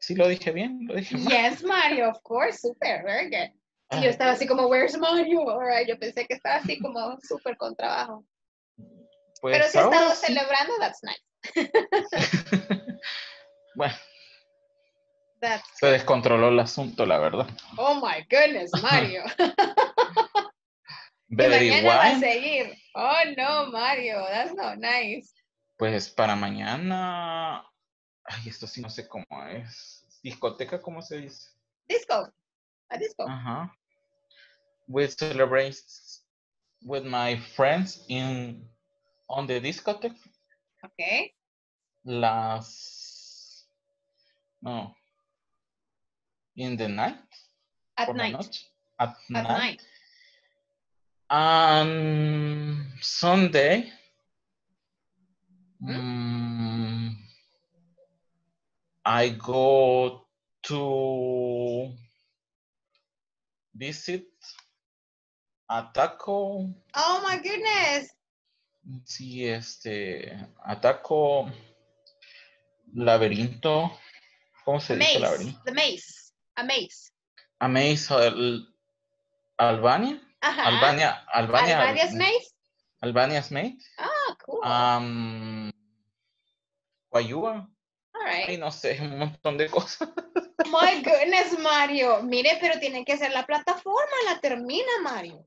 Sí lo dije bien, lo dije mal. Yes, Mario, of course, super, very good. Y yo estaba así como, where's Mario? Right, yo pensé que estaba así como (laughs) súper con trabajo. Pues Pero si ahora estado sí. celebrando, that's nice. (laughs) Bueno, That's se descontroló el asunto, la verdad. Oh my goodness, Mario. (laughs) Very mañana va a seguir. Oh, no, Mario. That's not nice. Pues para mañana. Ay, esto sí no sé cómo es. Discoteca, ¿cómo se dice? Disco. A disco. Ajá. We celebrate with my friends in on the discotheque. Okay. Las. No. In the night. At night. noche. At, At night. night. And Sunday. Hmm? mm, I go to visit a taco. Oh, my goodness. Sí, este, ataco laberinto. ¿Cómo se dice Maze. laberinto? The maze. A maze. Amaze al- Albania. Ajá. Albania, Albania. Albania's maze. Albania's Maze. Ah, cool. Um, Guayúa. All right. Ay, no sé, un montón de cosas. My goodness, Mario. Mire, pero tienen que hacer la plataforma, la termina, Mario.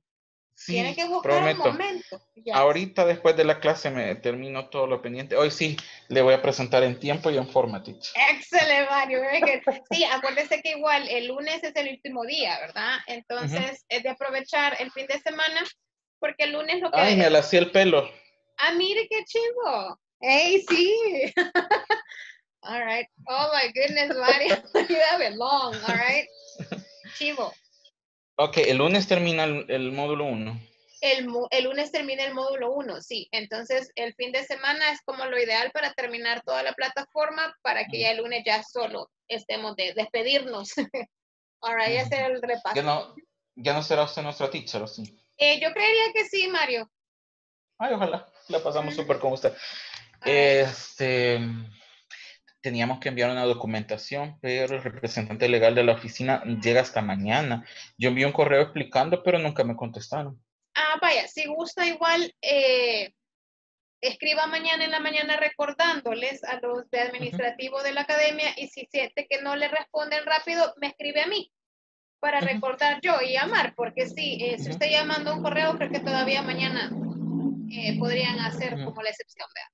Sí, Tiene que buscar prometo. un momento. Ahorita después de la clase me termino todo lo pendiente. Hoy sí le voy a presentar en tiempo y en forma, teacher. Excelente, Mario. Sí, acuérdese que igual el lunes es el último día, ¿verdad? Entonces es de aprovechar el fin de semana porque el lunes lo que... Ay, me alacé el pelo. Ah, mire qué chivo. Hey, sí. (laughs) all right. Oh my goodness, Mario. (laughs) you have it long, all right. Chivo. Ok, el lunes termina el, el módulo 1. El, lunes termina el módulo 1, sí. Entonces, el fin de semana es como lo ideal para terminar toda la plataforma para que ya el lunes ya solo estemos de despedirnos. (laughs) Ahora ya hacer el repaso. Ya no, ya no será usted nuestra teacher, ¿o sí? Eh, yo creería que sí, Mario. Ay, ojalá. La pasamos súper con usted. Este, teníamos que enviar una documentación, pero el representante legal de la oficina llega hasta mañana. Yo envié un correo explicando, pero nunca me contestaron. Ah, vaya, si gusta igual, eh, escriba mañana en la mañana recordándoles a los de administrativo de la academia y si siente que no le responden rápido, me escribe a mí para recordar yo y llamar, porque sí, eh, si usted ya mandó un correo, creo que todavía mañana eh, podrían hacer como la excepción, vea.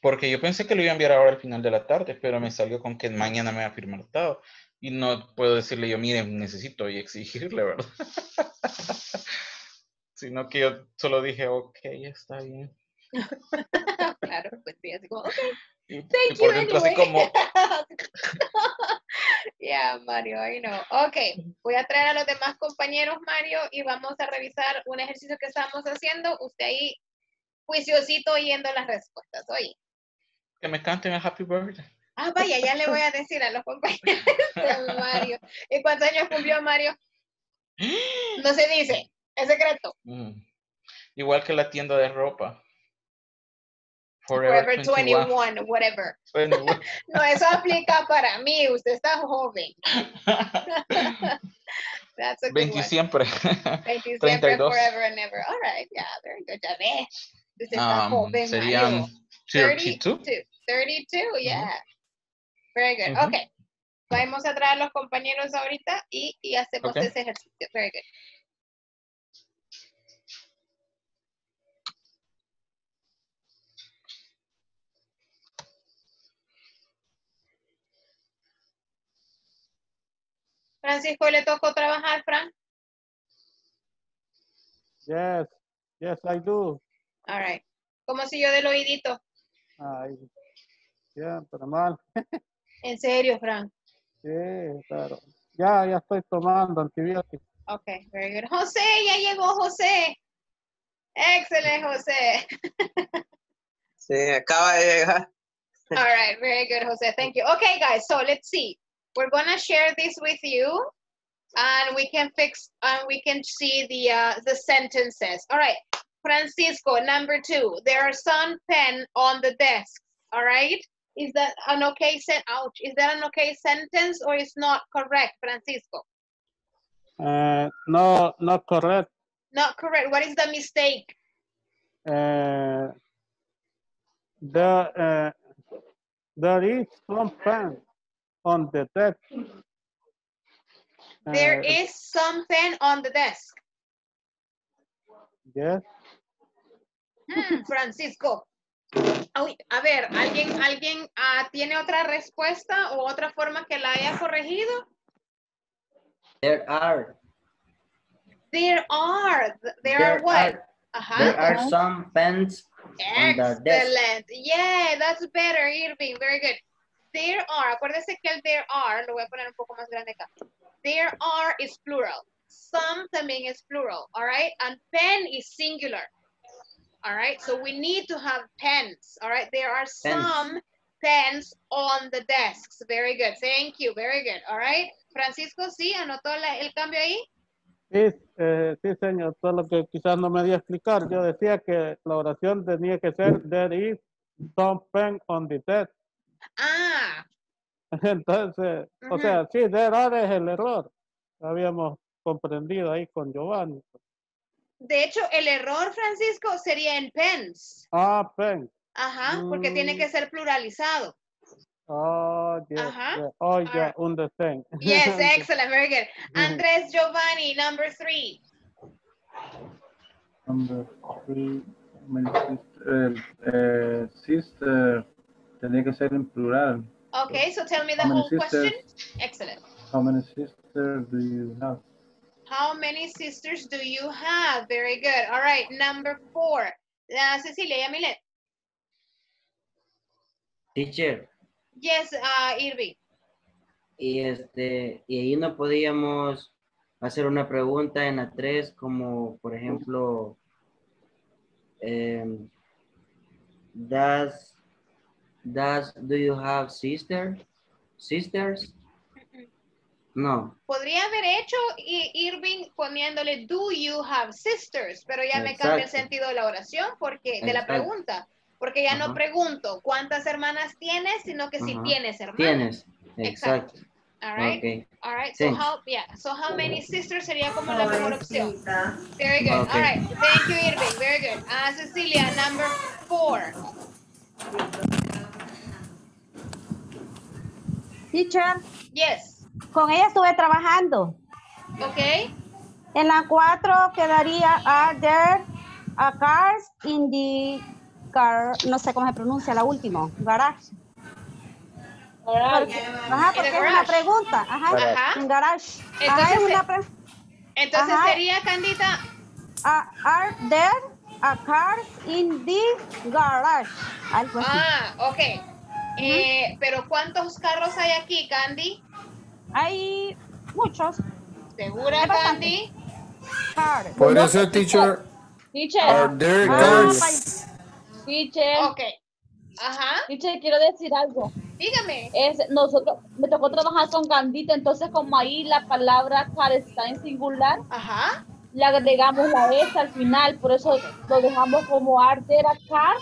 Porque yo pensé que lo iba a enviar ahora al final de la tarde, pero me salió con que mañana me va a firmar todo. Y no puedo decirle yo, miren, necesito y exigirle, ¿verdad? (laughs) Sino que yo solo dije, ok, está bien. (laughs) claro, pues sí, así como, ok, Y, thank y por you dentro así anyway. como, (laughs) Yeah, Mario, I know. Ok, voy a traer a los demás compañeros, Mario, y vamos a revisar un ejercicio que estamos haciendo. Usted ahí, juiciosito, oyendo las respuestas. Oye, que me canten a Happy Birthday. ah, vaya, ya le voy a decir a los compañeros de Mario. ¿Y cuántos años cumplió Mario? No se dice, es secreto. Mm. Igual que la tienda de ropa. Forever 21, whatever. 21. (laughs) No, eso aplica para mí, usted está joven. (laughs) That's a good 20 one. siempre. 20 siempre, 32. forever and ever. All right, yeah, very good. Ya ve. Usted está Um, joven, serían Mario. 32. 32, yeah. Very good. Ujú. Okay. Vamos a traer a los compañeros ahorita y, y hacemos Okay. ese ejercicio. Very good. Francisco, ¿le tocó trabajar, Fran? Yes, yes, I do. All right. ¿Cómo siguió del oídito? Ay, ya, pero mal. En serio, Fran. Sí, claro. Ya, ya estoy tomando antibióticos. Okay, very good. José, ya llegó José. Excelente, José. Sí, acaba de llegar. All right, very good, Jose. Thank you. Okay, guys, so let's see. We're gonna share this with you, and we can fix and we can see the uh, the sentences. All right, Francisco, number two. There are some pen on the desk. All right, is that an okay sen? Ouch, is that an okay sentence or is not correct, Francisco? Eh, no, not correct. Not correct. What is the mistake? Eh, there, uh, there is some pen on the desk. There Eh, is some pen on the desk. Yes. Hmm, Francisco. Uy, a ver, ¿alguien, alguien ah, tiene otra respuesta o otra forma que la haya corregido? There are. There are. There, There are what? are- Ajá. There are some pens on the desk. Excellent. Yeah, that's better, Irving. Very good. There are. Acuérdese que el there are, lo voy a poner un poco más grande acá. There are is plural. Some también es plural. All right. And pen is singular. All right. So we need to have pens. All right. There are some pens on the desks. Very good. Thank you. Very good. All right. Francisco, ¿sí? ¿Anotó la- el cambio ahí? Sí, eh, sí, señor. Solo que quizás no me di a explicar. Yo decía que la oración tenía que ser there is some pen on the desk. Ah, (laughs) Entonces, o Ujú. sea, sí, there are es el error. Habíamos comprendido ahí con Giovanni. De hecho, el error, Francisco, sería en pens. Ah, pen. Ajá, porque tiene que ser pluralizado. Oh, yeah, Ajá. yeah. Oh, yeah, understand. Yes, (laughs) excellent, very good. Andres Giovanni, number three. Number three, my sister, eh, sister, tenía que ser en plural. Okay, so tell me the whole question. Excellent. How many sisters do you have? How many sisters do you have? Very good. All right, number four. Uh, Cecilia, Yamilet. Teacher, Yes, uh, Irving. y este, y ahí no podíamos hacer una pregunta en la 3 como, por ejemplo, em, does, does, do you have sister? Sisters? No. Podría haber hecho Irving poniéndole do you have sisters, pero ya me cambia el sentido de la oración porque de la pregunta, porque ya no pregunto cuántas hermanas tienes, sino que si tienes hermanas. Tienes, Exacto. exacto. All right. All right. So Thanks. how yeah. So how many sisters sería como la mejor opción? Very good. Okay. All right. Thank you, Irving. Very good. Uh, Cecilia, number four. Teacher, Yes. Con ella estuve trabajando. Okay. En la 4 quedaría are there a cars in the car, no sé cómo se pronuncia la última, garage. Porque- ajá, porque es una pregunta. Ajá, Ajá. en garage. Ajá, Entonces, es una eh, pre- Entonces Ajá. sería, Candita, Ah, are there a cars in the garage? Algo así. ah, ok. Eh, pero ¿cuántos carros hay aquí, Candy? Hay muchos. ¿Segura. Candy? Cars. Puede ser, teacher. Teacher. Are there Ah, cars? Teacher. Ok. Ajá. Teacher, quiero decir algo. Dígame. Es, nosotros, me tocó trabajar con Candita, entonces como ahí la palabra car está en singular, Ajá. le agregamos la S al final, por eso lo dejamos como artera car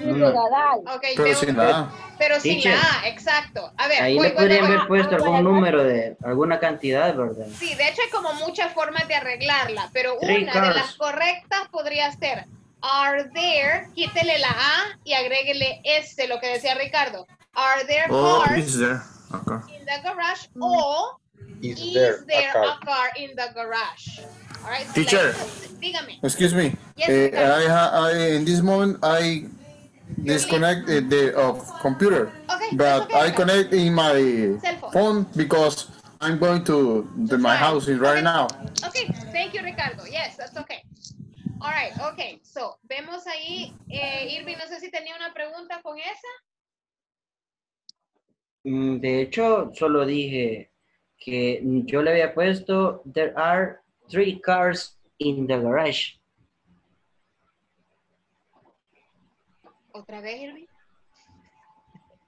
y Mm. regalar. Ok, Pero sin la A. pero sin Teacher. la A, exacto. A ver, Ahí voy, le podrían voy, haber voy. puesto algún número de alguna cantidad, ¿verdad? Sí, de hecho hay como muchas formas de arreglarla, pero Three una de cars. las correctas podría ser are there, quítele la A y agréguele S, lo que decía Ricardo. Are there Oh, cars is there? Okay. in the garage o Is is there there, a car? a car in the garage? All right, so Teacher. like- dígame. Excuse me. Yes, Eh. I I, in this moment, I disconnect the of computer, Okay, but okay, I connect in my Cell phone. phone because I'm going to the, my house is right now. Okay, thank you, Ricardo. Yes, that's okay. All right, okay. So, vemos ahí, eh, Irving, no sé si tenía una pregunta con esa. Mm, De hecho, solo dije que yo le había puesto there are three cars in the garage. Otra vez, Irving.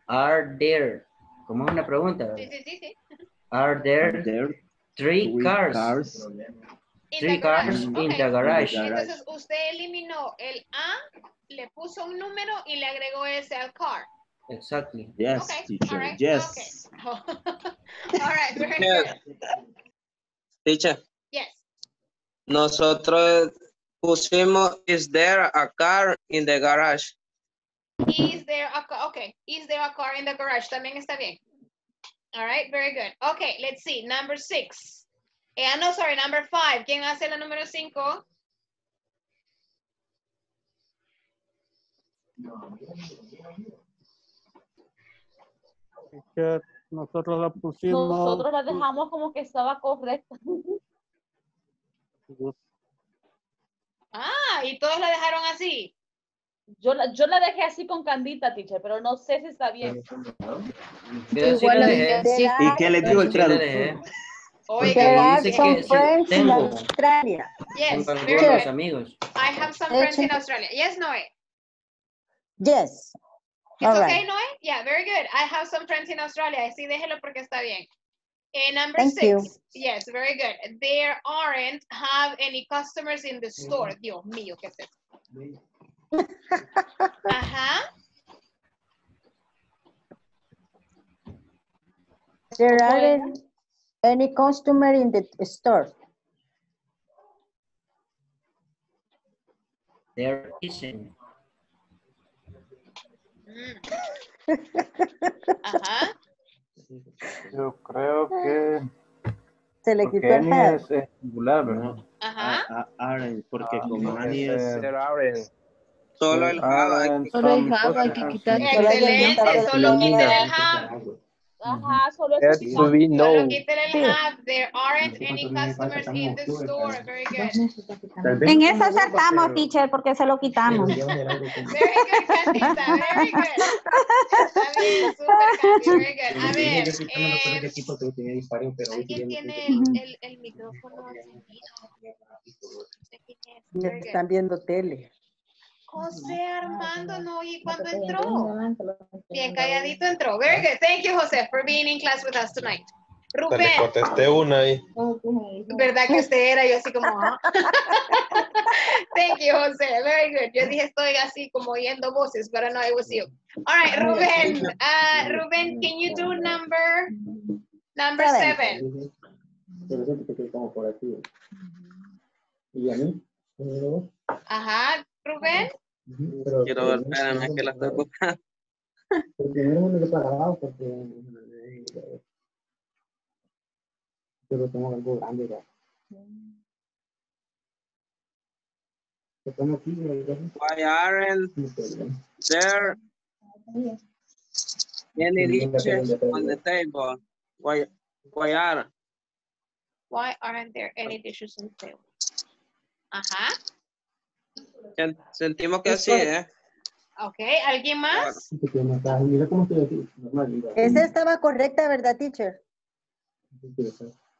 Are there, como es una pregunta, Sí, sí, sí. Are there There, three three cars? cars. In Three the garage. cars in Okay. the garage. Entonces, usted eliminó el A, le puso un número y le agregó ese al car. Exactly. Yes, Okay, teacher. all right, Yes. (laughs) All right, very Teacher, good. teacher, Yes. nosotros pusimos, is there a car in the garage? Is there a car? Okay. Is there a car in the garage? También está bien. All right. Very good. Okay. Let's see. Number six. Eh, ah, no, sorry. Number five. ¿Quién hace la número cinco? Nosotros la pusimos. Nosotros la dejamos como que estaba correcta. Ah, y todos la dejaron así. Yo la, yo la dejé así con Candita, teacher, pero no sé si está bien. Yo sí la dejé. ¿Y qué le digo el traductor? Oiga, dice que friends in tengo. Australia. Yes, very good. amigos. I have some friends in Australia. Yes, Noe. Yes. It's All okay, right. Noe? Yeah, very good. I have some friends in Australia. Sí, déjelo porque está bien. Eh, number Thank six. you. Yes, very good. There aren't have any customers in the store. Dios mío, ¿qué es eso? Ajá. There aren't any customer in the store. There isn't. Ajá. Yo creo que. Se le quitó el es singular, ¿verdad? Ajá. Ah, ah, aren't, porque Ah, con no, Annie es... There aren't. Solo el Java. hay que- Solo el Java hay que quitar. Excelente, solo quiten el have. Ajá, solo There eso sí. Solo no. quiten el have. There aren't any customers in the store. Very good. En eso acertamos, teacher, porque se lo quitamos. Very good, Candita. Very good. Está bien, super Candy. Very good. A ver, eh, ¿alguien tiene el, micrófono están viendo tele. José Armando no oí cuando entró. Bien calladito entró. Very good. Thank you, José, for being in class with us tonight. Te le Rubén, contesté una ahí. ¿verdad que usted era? Yo así como, ah. (laughs) Thank you, José. Very good. Yo dije, estoy así como oyendo voces, but no, it was you. All right, Rubén. Uh, Rubén, can you do number, number seven? Ajá, Rubén. Quiero ver, espérame que la estoy buscando. Pero tengo algo grande ya. Se pone aquí, Why aren't there any dishes on the table? Why, why are? Why aren't there any dishes on the table? Ajá. Sen- Sentimos que sí, ¿eh? Ok, ¿alguien más? Mira cómo estoy aquí. Esa estaba correcta, ¿verdad, teacher?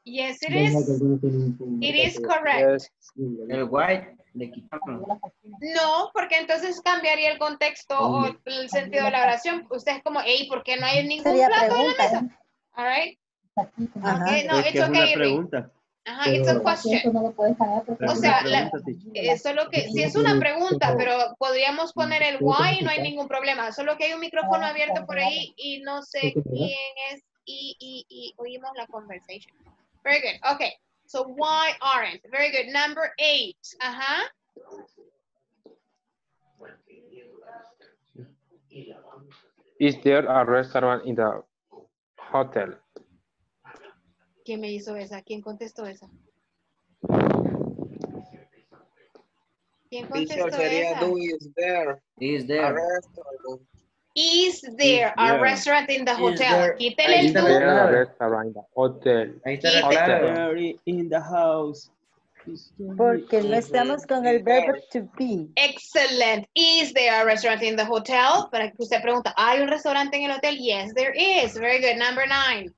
Yes, it is. It is correct. El white le quitamos. No, porque entonces cambiaría el contexto o el sentido de la oración. Usted es como, hey, ¿por qué no hay ningún plato en la mesa? All right. Okay, no, Es it's una okay, Irving. pregunta. Ajá, it's a question. Es O una sea, la- eh, solo que si es una pregunta, pero podríamos poner el why y no hay ningún problema. Solo que hay un micrófono abierto por ahí y no sé quién es y, y, y oímos la conversation. Very good. Okay. So why aren't? Very good. Number eight. Ajá. Is there a restaurant in the hotel? ¿Quién me hizo esa? ¿Quién contestó esa? ¿Quién Teacher contestó sería esa? do is there. Is A there. restaurant. Is there a restaurant in the hotel? there- Quítele Ahí el está la a clave. restaurant in the hotel. Ahí está la in the house. Porque no estamos con el verbo to be. Excellent. Is there a restaurant in the hotel? Para que usted pregunta, ¿hay un restaurante en el hotel? Yes, there is. Very good. Number nine.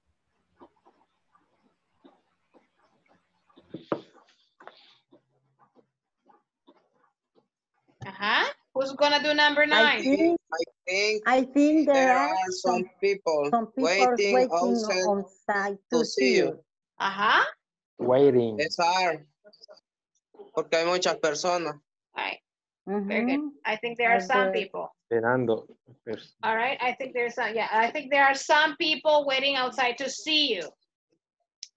Ajá. Who's gonna do number I nine? think, I think I think there there are are some people some people waiting waiting outside on site to to see see you. you. Ajá. Waiting. Es are. Porque hay muchas personas. All right. Very good. Mm-hmm. I think there are Very some people. Esperando. All right. I think there's some, yeah, I think there are some people waiting outside to see you.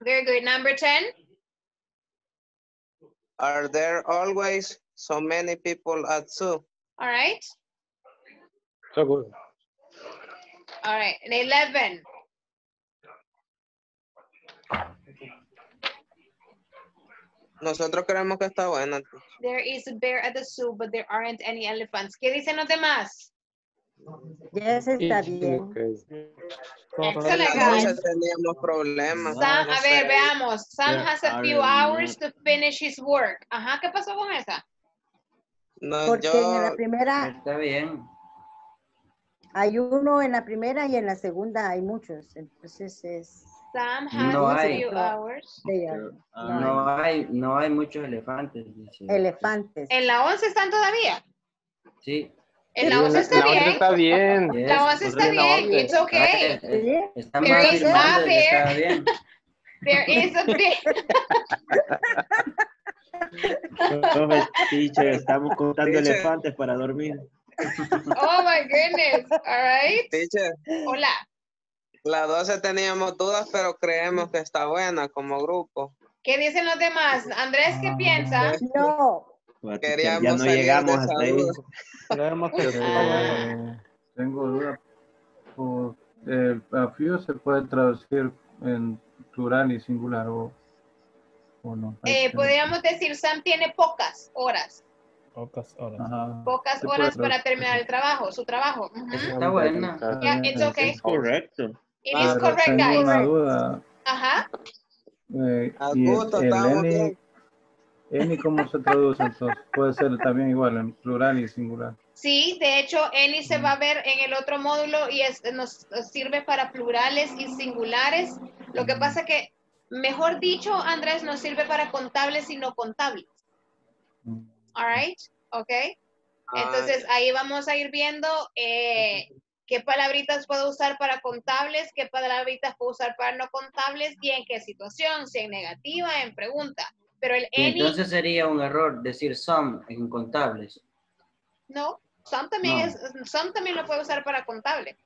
Very good. Number 10. Are there always so many people at zoo? All right. So good. All right. And 11. Nosotros creemos que está buena. There is a bear at the zoo, but there aren't any elephants. ¿Qué dicen los demás? Yes, está bien. Excellent, Entonces guys. teníamos problemas. Sam, a ver, veamos. Sam There has a few hours to finish his work. Ajá, ¿qué pasó con esa? No, Porque en yo, la primera Está bien. hay uno en la primera y en la segunda hay muchos. Entonces es. Sam has No a hay. few hours. They are- No hay, no hay muchos elefantes. dice. Elefantes. ¿En la 11 están todavía? Sí. En la 11 está bien. está bien. Yes. La 11 está bien. It's okay. Eh, Estamos There is a que está bear. bien. There is a bear. Profe, teacher, estamos contando Teacher. elefantes para dormir. Oh my goodness. All right. teacher, Hola. la 12 teníamos dudas, pero creemos que está buena como grupo. ¿Qué dicen los demás? Andrés, ¿qué piensa? No. Queríamos ya no llegamos hasta ahí. Creemos que. Eh, tengo duda. Por, eh, a few se puede traducir en plural y singular o, o no. Eh, podríamos decir, Sam tiene pocas horas. Pocas horas. Ajá. Pocas horas para terminar el trabajo, su trabajo. Ujú. Está buena. Yeah, it's okay. Es correcto. It is Pero correct, tengo una guys. duda. Ajá. Eh, Al y el, gusto, el estamos any, any, ¿cómo se traduce (laughs) entonces? Puede ser también igual en plural y singular. Sí, de hecho, Eni se va a ver en el otro módulo y es- nos sirve para plurales y singulares. Lo que pasa que, mejor dicho, Andrés, nos sirve para contables y no contables. All right, ok. Entonces, ahí vamos a ir viendo eh, qué palabritas puedo usar para contables, qué palabritas puedo usar para no contables y en qué situación, si en negativa, en pregunta. Pero el any, entonces sería un error decir some en contables. no, some también, No. es, some también lo puedo usar para contable.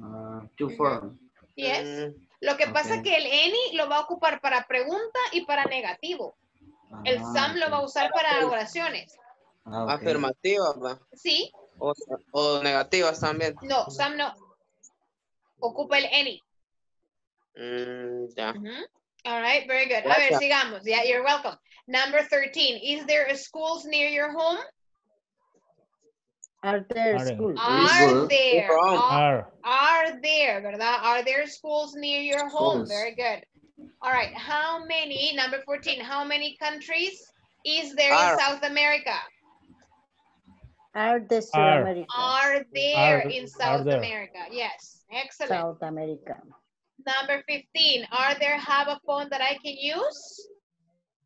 Ah, to form. Yes. Lo que pasa es que el any lo va a ocupar para pregunta y para negativo. El Ah, some lo va a usar para oraciones. Ah. Afirmativas, va. Sí, O, o negativas también. no, some no. Ocupa el any. Mm, ya. All right, very good. A ver, Gracias. sigamos. Yeah, you're welcome. Number 13. Is there a schools near your home? Are there Are. schools? Are there? Are, Are. are there, ¿verdad? Are there schools near your home? Schools. Very good. All right, how many, number 14, how many countries is there Are. in South America? Are the South Are. America? Are there Are- in South there. America? Yes, excellent. South America. Number 15, are there have a phone that I can use?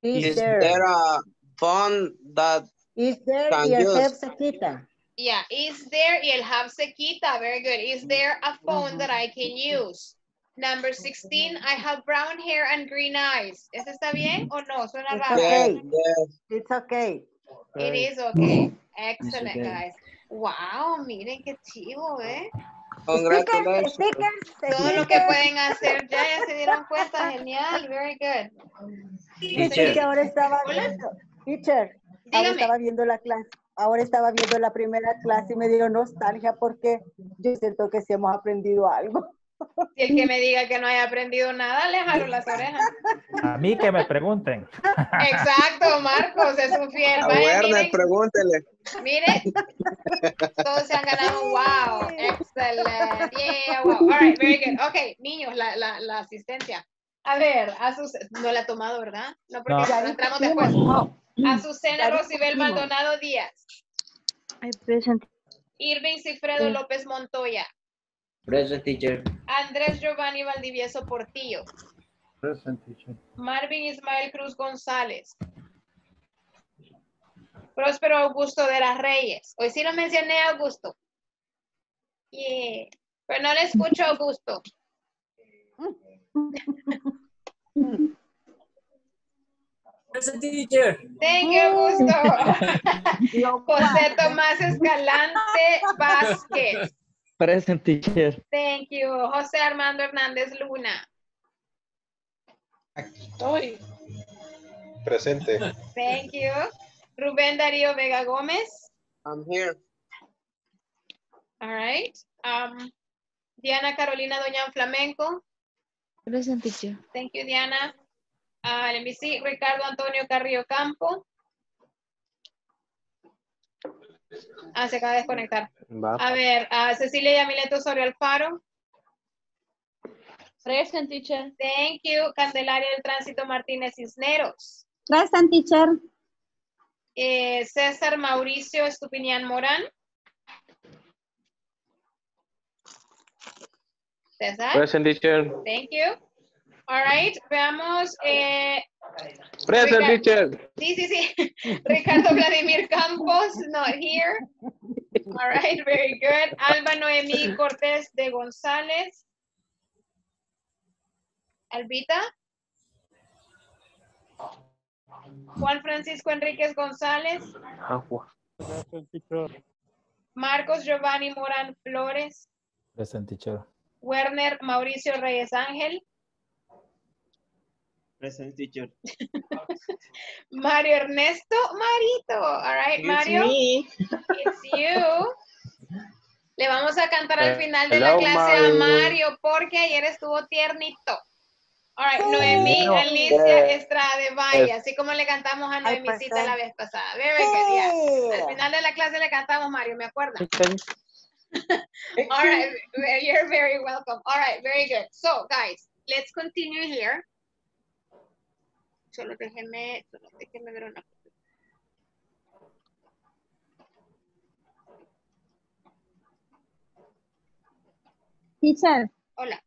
Is, Is there? there a phone that Is there Can use. have se quita? Yeah, is there, y el have se quita, very good. Is there a phone that I can use? Number 16, I have brown hair and green eyes. ¿Ese está bien o no? Suena It's raro. okay. yes. It's okay. It is okay. Excellent, okay. guys. Wow, miren qué chivo, ¿eh? Congratulations. stickers, Todo lo que pueden hacer ya, ya se dieron cuenta. Genial, very good. Teacher. ahora estaba viendo, teacher, ahora estaba viendo la clase, ahora estaba viendo la primera clase y me dio nostalgia porque yo siento que sí hemos aprendido algo. Si el que me diga que no haya aprendido nada, le jalo las orejas. A mí que me pregunten. Exacto, Marcos, es un fiel. Vaya, miren, pregúntele. mire, todos se han ganado. Wow, excelente. Yeah, wow. All right, very good. Ok, niños, la, la, la asistencia. A ver, a sus, no la ha tomado, ¿verdad? No, porque No. Ya entramos después. no. Azucena Rosibel. Maldonado Díaz. Irving Cifredo Sí. López Montoya. Present teacher. Andrés Giovanni Valdivieso Portillo. Present teacher. Marvin Ismael Cruz González. Próspero Augusto de las Reyes. Hoy sí lo mencioné, Augusto. Yeah. Pero no le escucho, Augusto. (laughs) (laughs) Present teacher. Thank you, Augusto. (laughs) José Tomás Escalante Vázquez. Present teacher. Thank you. José Armando Hernández Luna. Estoy. Presente. Thank you. Rubén Darío Vega Gómez. I'm here. All right. Um, Diana Carolina Doñan Flamenco. Present teacher. Thank you, Diana. Ah, let me see, Ricardo Antonio Carrillo Campo. Ah, se acaba de desconectar. Va. A ver, a Cecilia Yamileto Osorio Alfaro. Present, teacher. Thank you. Candelaria del Tránsito Martínez Cisneros. Present teacher. Eh, César Mauricio Estupinián Morán. César. Present teacher. Thank you. All right, veamos. Eh, Present teacher. Sí, sí, sí. (laughs) Ricardo Vladimir Campos, not here. All right, very good. Alba Noemí Cortés de González. Albita. Juan Francisco Enríquez González. Agua. Present, teacher. Marcos Giovanni Morán Flores. Present teacher. Werner Mauricio Reyes Ángel. Present teacher. (laughs) Mario Ernesto Marito. All right, It's Mario. me. It's you. Le vamos a cantar al Eh, final de la clase a Mario. Porque ayer estuvo tiernito. All right, Noemí No, Alicia eh, Estrade Valle, es- así como le cantamos a Ay, Noemícita pastor. la vez pasada. Very good, yeah. Al final de la clase le cantamos Mario, ¿me acuerda? (laughs) All right, you're very welcome. All right, very good. So, guys, let's continue here. Solo déjenme, solo déjenme ver una cosa. Teacher, Hola.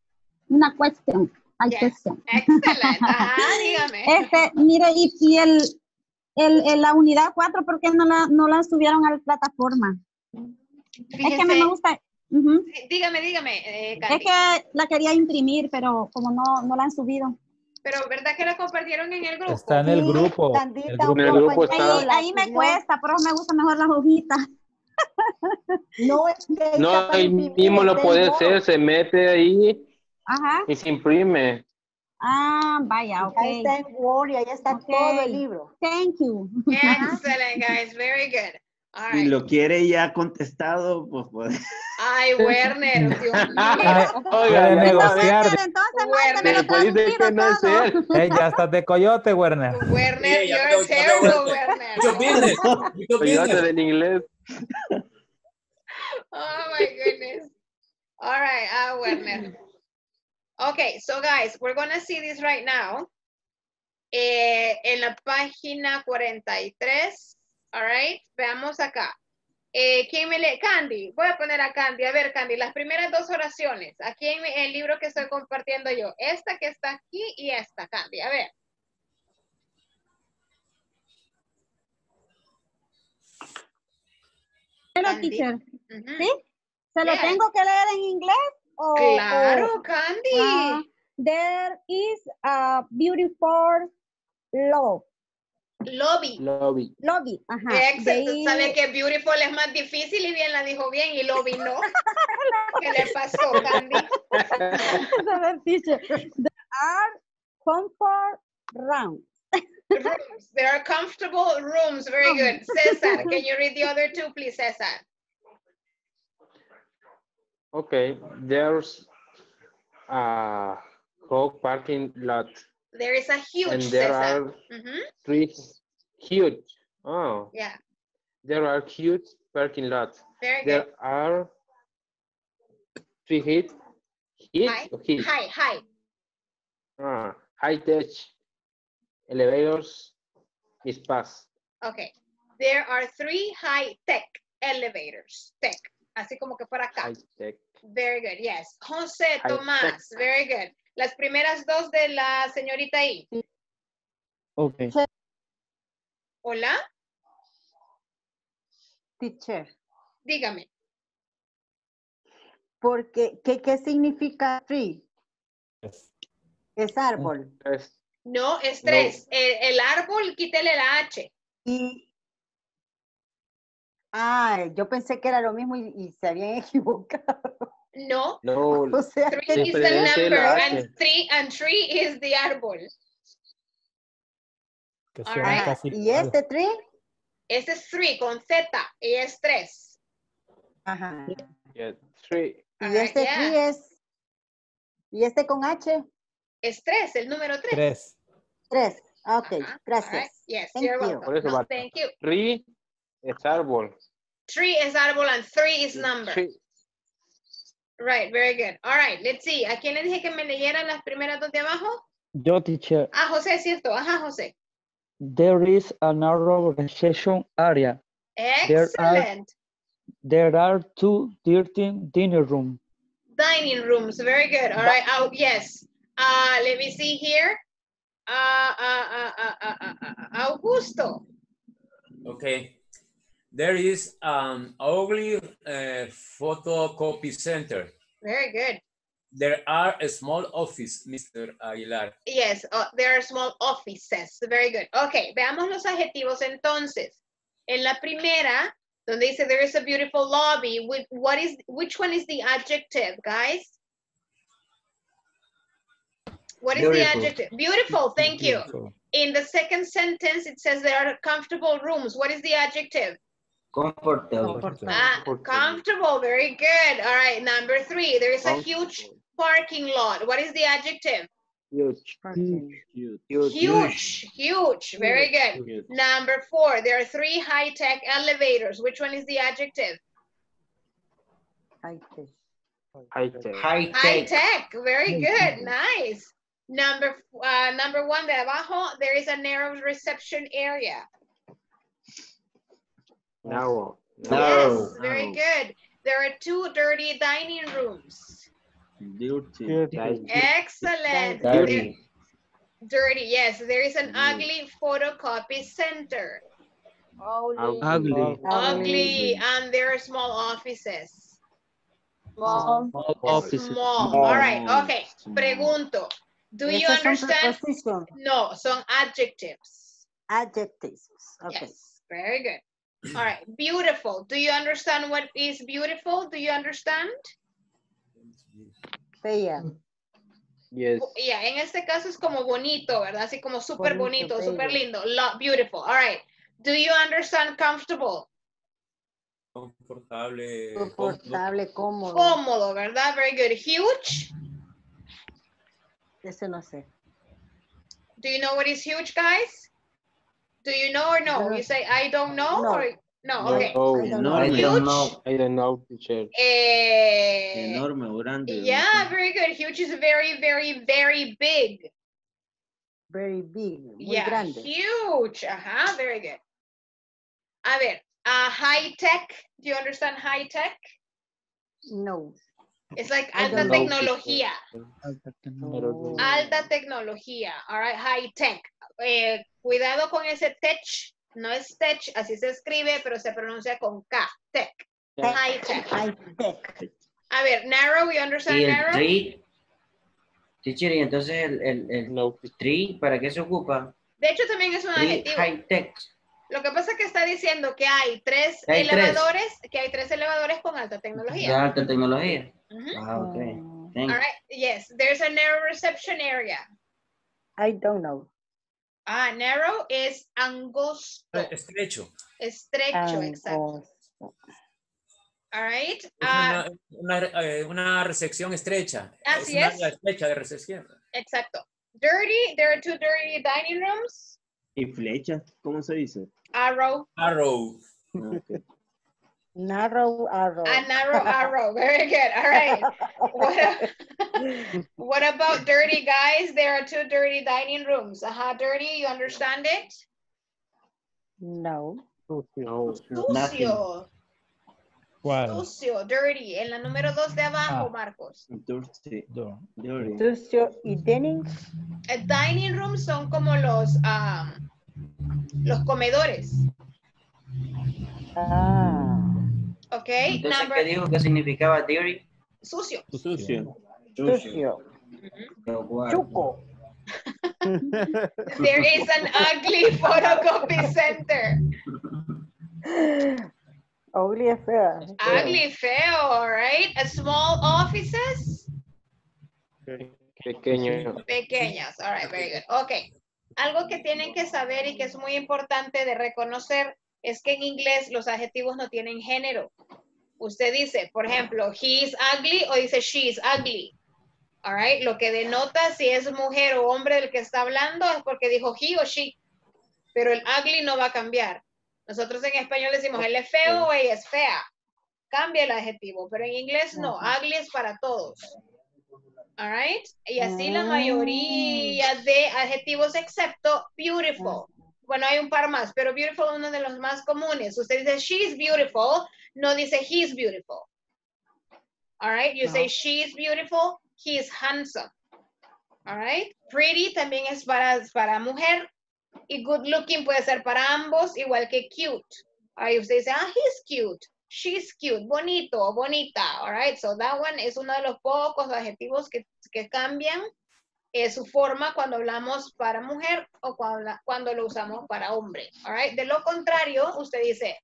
una question. Hay Yes. question. Excellent. Ajá, (laughs) dígame. Este, mire, y, y el, el, el- la unidad 4, ¿por qué no la, no la subieron a la plataforma? Es que a mí Fíjese- me gusta. Sí, Dígame, dígame, eh, Es que la quería imprimir, pero como no, no la han subido. Pero ¿verdad que la compartieron en el grupo? Está en el Sí, grupo. El grupo. En el grupo está. Ahí, ahí me cuesta, pero me gusta mejor las hojitas. (laughs) No es que No, ahí mismo lo puede hacer, se mete ahí Ajá. y se imprime. Ah, vaya, ok. Ahí está en Word y ahí está todo el libro. Thank you. Excellent, (laughs) guys. Very good. Right. lo quiere ya contestado, pues puede. Ay, Werner, (laughs) Dios (laughs) mío. Oiga, negociar. Entonces, entonces Werner. dice que no. Eh, (laughs) ya estás de coyote, Werner. Werner, ya you're veo terrible, Werner. Mucho business. Mucho Olvídate business. del inglés. Oh my goodness. All right, ah, Werner. Okay, so guys, we're gonna see this right now. Eh, en la página 43. All right, veamos acá. Eh, ¿Quién me lee? Candy. Voy a poner a Candy. A ver, Candy, las primeras dos oraciones. Aquí en el libro que estoy compartiendo yo. Esta que está aquí y esta, Candy. A ver. Hello, Candy. teacher. Ujú. ¿Sí? ¿Se lo Yes. tengo que leer en inglés? O, Claro, o- Candy. Ah, there is a beautiful love. Lobby. Lobby. Lobby. Ajá. Ex- They- sabe que beautiful es más difícil y bien la dijo bien y lobby no. (laughs) ¿Qué le pasó, Candy? There are comfort rounds. Rooms. There are comfortable rooms. Very good. Cesar, can you read the other two, please, Cesar? Okay, there's a whole parking lot There is a huge and there Cesar. are Mhm. three huge. Oh, Yeah, there are huge parking lots. very good. There are three heat, heat, Hi, or heat? hi, hi. Ah, high tech elevators is pass. Okay. There are three high-tech elevators. Tech. Así como que por acá. High tech. Very good, yes. José High Tomás, very good. Las primeras dos de la señorita ahí. Okay. Hola, Teacher, dígame. porque, ¿qué, ¿qué significa tree? Es árbol. Es No, es No. tres. El, el árbol, quítele la H. Y, ah, yo pensé que era lo mismo y, y se habían (laughs) equivocado. No, no, (laughs) O sea, three is the number and three and three is the árbol. Que All right. casi ¿Y este tree? Ese es three con Z y es tres. Ajá. yeah, three. Y right, este yeah. tree es, y este con H. Es tres, el número tres. Tres. Tres. Ok, All right. gracias. Yes, Thank you're you. welcome. Por eso No, thank you. Tree es árbol. Tree is árbol and three is number. Tree. Right, very good. All right, let's see. ¿A quién le dije que me leyeran las primeras dos de abajo? Yo, teacher, Ah, José, es cierto. Ajá, José. there is a narrow reception area. There are, Excellent. there are two dirty dinner rooms. Dining rooms, very good. All right, oh, yes. Uh, let me see here. Uh, uh, uh, uh, uh, uh, uh, Augusto. Okay. There is an ugly uh, photocopy center. Very good. There are a small office, Mr. Aguilar. Yes, uh, there are small offices. Very good. Okay, veamos los adjetivos entonces. En la primera, donde dice there is a beautiful lobby, with what is which one is the adjective, guys? What is the adjective? Beautiful, thank you. In the second sentence, it says there are comfortable rooms. What is the adjective? Comfortable. Ah, comfortable, very good. All right, number three, there is a huge parking lot. What is the adjective? Huge. Huge, huge, Huge. very good. Number four, there are three high-tech elevators. Which one is the adjective? High tech. High-tech, very good, nice. Number, uh, number one de abajo, there is a narrow reception area. Narrow. Yes, very good. There are two dirty dining rooms. Excellent. Dirty. Dirty, yes. There is an ugly photocopy center. Ugly. Ugly, and there are small offices. Small. Offices. Small. All right, okay. Pregunto. Do you understand? No, son adjectives. Adjectives. Okay. Yes, very good. All right, beautiful. Do you understand what is beautiful? Do you understand? Bella. Yes. Yeah, en este caso es como bonito, ¿verdad? Así como súper Bonito, bonito, súper lindo. Beautiful. All right. Do you understand comfortable? Confortable. Confortable, cómodo. Cómodo, ¿verdad? Very good. Huge. Ese no sé. Do you know what is huge, guys? Do you know or no? No. You say, I don't know? No. Or, no, okay. No, I don't Huge. know. I don't know, teacher. Eh, Enorme o grande. yeah, very good. Huge is very, very, very big. Very big. Muy yeah, grande. huge. Ajá, very good. A ver, uh, high tech. Do you understand high tech? No. It's like alta don't know. tecnología. Oh. Alta tecnología. All right, high tech. Eh, cuidado con ese tech. No es tech, así se escribe, pero se pronuncia con K. Tech. High tech. High tech. A ver, narrow, you understand Y el narrow? tree. Teacher, y entonces el, el, el tree, ¿para qué se ocupa? De hecho, también es un Tree adjetivo. high tech. Lo que pasa es que está diciendo que hay tres elevadores, que hay tres elevadores con alta De tecnología. alta tecnología. Ujú. Ah, ok. Thank All right, yes, there's a narrow reception area. I don't know. Ah, narrow es angosto, Eh, Estrecho. estrecho, exacto. All right. Es ah, una, una, eh, una recepción estrecha. Así una es. estrecha de recepción. exacto. Dirty, there are two dirty dining rooms. ¿Y flecha? ¿Cómo se dice? Arrow, Arrow. Ah. Narrow arrow. a narrow arrow. Very good. All right. What, a- (laughs) what about dirty guys? There are two dirty dining rooms. Aha, dirty, you understand it? No. No. Sucio, ¿Cuál? sucio, dirty. En la número dos de abajo, Ah. Marcos. Dirty. Dirty. Sucio y dining. El dining room son como los, ah, los comedores. Ah. ¿Ok? Entonces, Number, ¿qué dijo que significaba dirty? sucio. Sucio. Sucio. Chuco. (laughs) There is an ugly (laughs) photocopy center. Ugly es fea. Ugly, feo, all right? A small offices, Pequeño. pequeñas. All right, very good. Ok. Algo que tienen que saber y que es muy importante de reconocer es que en inglés los adjetivos no tienen género. Usted dice, por ejemplo, he is ugly o dice she is ugly. All right, lo que denota si es mujer o hombre del que está hablando es porque dijo he o she. Pero el ugly no va a cambiar. Nosotros en español decimos él es feo o ella es fea. Cambia el adjetivo, pero en inglés no. Ugly es para todos. All right? Y así la mayoría de adjetivos excepto beautiful. Bueno, hay un par más, pero beautiful es uno de los más comunes. Usted dice she's beautiful, no dice he's beautiful. All right? You say she's beautiful, he's handsome. All right? Pretty también es para, para mujer y good looking puede ser para ambos, igual que cute. Ahí usted dice, ah, he's cute, she's cute, bonito, bonita. All right? So that one es uno de los pocos adjetivos que, que cambian eh, su forma cuando hablamos para mujer o cuando, cuando lo usamos para hombre. All right? De lo contrario, usted dice,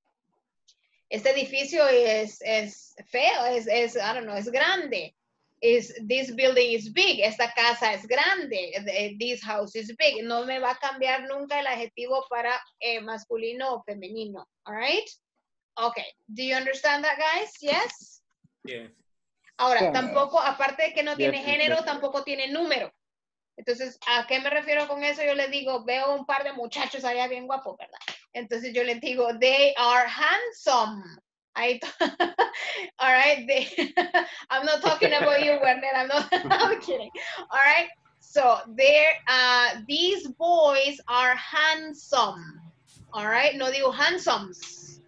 este edificio es, es feo, es, es, I don't know, es grande. Is, this building is big, esta casa es grande, this house is big. No me va a cambiar nunca el adjetivo para eh, masculino o femenino. All right? Okay. Do you understand that, guys? Yes? Yeah. Ahora, Yeah. tampoco, aparte de que no tiene Yes, género, yes. tampoco tiene número. Entonces, ¿a qué me refiero con eso? Yo les digo, veo un par de muchachos allá bien guapos, ¿verdad? Entonces yo les digo, they are handsome. To- (laughs) All right. They, (laughs) I'm not talking about you, Werner. I'm not, (laughs) I'm kidding. All right. So there, uh, these boys are handsome. All right. No digo handsomes.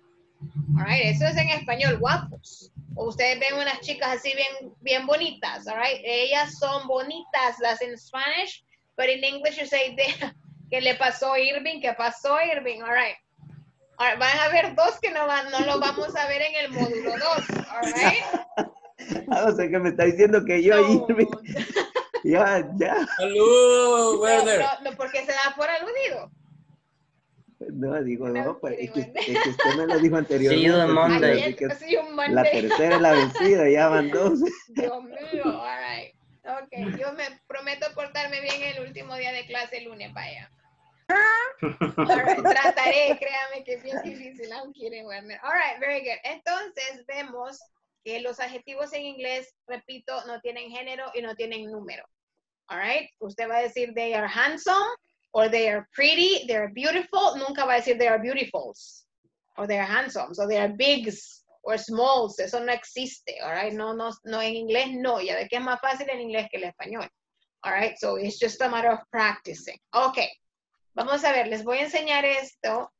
All right. Eso es en español, guapos. Ustedes ven unas chicas así bien, bien bonitas. All right. Ellas son bonitas, las en Spanish, but in English you say, ¿qué le pasó a Irving? ¿Qué pasó a Irving? All right. All right, Van a haber dos que no, van, no lo vamos a ver en el módulo 2. All right. (laughs) Ah, o sea que me está diciendo que yo Irving. (laughs) ya, ya. Saludos, No, no, no, porque se da por aludido. No, digo, no, pues es que, es que usted me lo dijo anteriormente. Sí, un Monday. así que sí, un la Monday. tercera es la vencida, ya van (laughs) dos. Dios mío, all right. Ok, yo me prometo portarme bien el último día de clase el lunes, vaya. Right, trataré, créame que es bien difícil, I'm kidding, Werner. All right, very good. Entonces vemos que los adjetivos en inglés, repito, no tienen género y no tienen número. All right, usted va a decir they are handsome, or they are pretty, they are beautiful, nunca va a decir they are beautifuls, or they are handsome, so they are bigs, or smalls, eso no existe, all right, no, no, no, en inglés no, ya ve que es más fácil en inglés que en español, all right, so it's just a matter of practicing. Okay, vamos a ver, les voy a enseñar esto,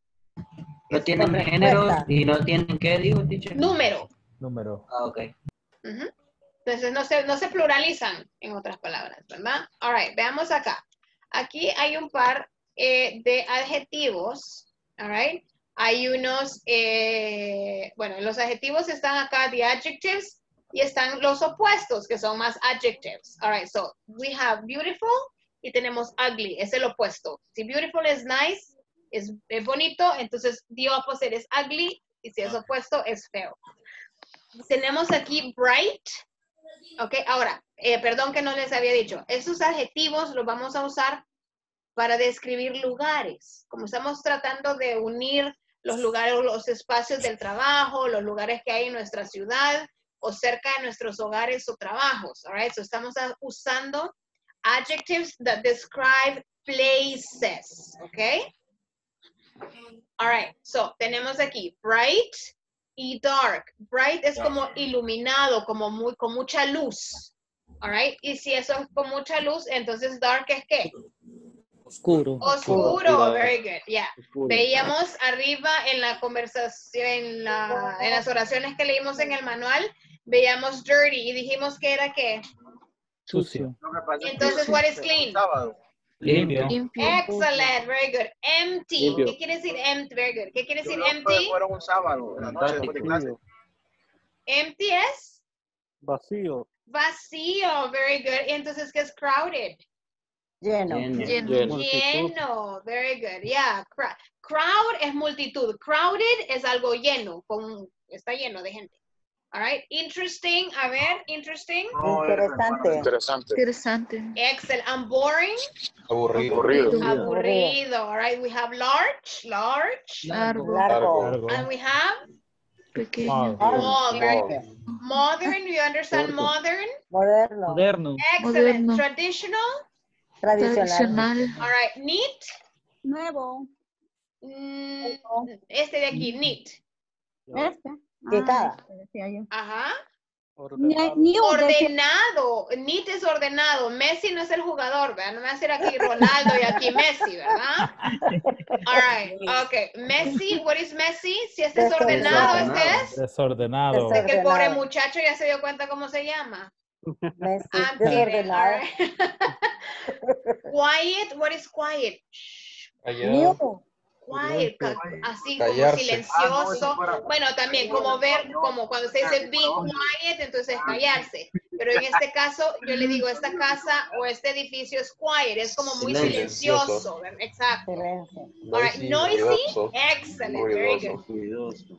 No tienen género y no tienen qué, digo, teacher. número, Número. Ah, ok. Entonces no se, no se pluralizan, en otras palabras, ¿verdad? All right, veamos acá. Aquí hay un par eh, de adjetivos, all right? Hay unos, eh, bueno, los adjetivos están acá, the adjectives, y están los opuestos, que son más adjectives. All right, so we have beautiful y tenemos ugly, es el opuesto. Si beautiful es nice, es, es bonito, entonces the opposite es ugly, y si es opuesto, es feo. Tenemos aquí bright, Ok, ahora, eh, perdón que no les había dicho, esos adjetivos los vamos a usar para describir lugares. Como estamos tratando de unir los lugares, los espacios del trabajo, los lugares que hay en nuestra ciudad o cerca de nuestros hogares o trabajos. All right, so estamos usando adjectives that describe places. Ok. All right, so tenemos aquí bright y dark. Bright es como iluminado, como muy, con mucha luz. All right, y si eso es con mucha luz, entonces dark es qué? Oscuro. Oscuro, very good, yeah. Oscuro. Veíamos arriba en la conversación, en, la- en las oraciones que leímos en el manual, veíamos dirty y dijimos que era qué. Sucio. Entonces, what is clean? Limpio. Excellent, very good. Empty. Limpio. ¿Qué quiere decir empty? Very good. ¿Qué quiere decir empty? fueron un sábado, en la noche después de clase. Empty es Vacío. Vacío, very good. Y entonces, ¿qué es crowded? Lleno. Lleno. Lleno, very good. Yeah, crowd es multitud. Crowded es algo lleno, con, está lleno de gente. All right, interesting. A ver, interesting. Interesante. Interesante. Interesante. Excellent. And boring. Aburrido. Aburrido. All right, we have large, large. Largo. Largo. And we have Pequeño. good. Modern, you understand modern? Moderno. Moderno. Excellent. Moderno. Traditional? Tradicional. All right. Neat? Nuevo. Mm, este de aquí, neat. Este. Quitada. Ah. Ajá. Ordenado. Es ordenado. Messi no es el jugador, ¿verdad? No me va a hacer aquí Ronaldo y aquí Messi, ¿verdad? (laughs) All right. Okay. Messi, what is Messi? Si este es ordenado, este es. Desordenado. Es que el pobre muchacho ya se dio cuenta cómo se llama. Messi, I'm. All desordenado. right. (laughs) quiet, what is quiet? New. Quiet, ca- así como Callarse. silencioso. Bueno, también como ver, como cuando se dice be quiet, entonces callarse. Pero en este caso, yo le digo, esta casa o este edificio es quiet, es como muy Silencioso. silencioso. Exacto. All right, Noisy, noisy, ruidoso. excellent, very good.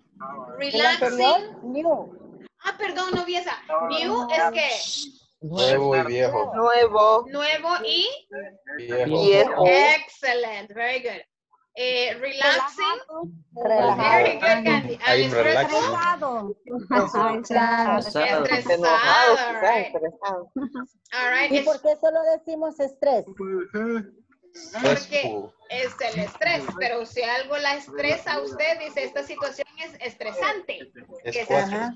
Relaxing. new. Ah, perdón, no vi esa. New es que Nuevo y viejo. Nuevo. nuevo y Viejo. Viejo. excellent, very good. Eh, relaxing, very Relajado. good, Candy. And I'm stressful, Estresado. Estresado. Estresado, all right. All right, ¿Y por qué solo decimos estrés? porque Stressful. es el estrés, pero si algo la estresa a usted, dice, esta situación es estresante. Es Que.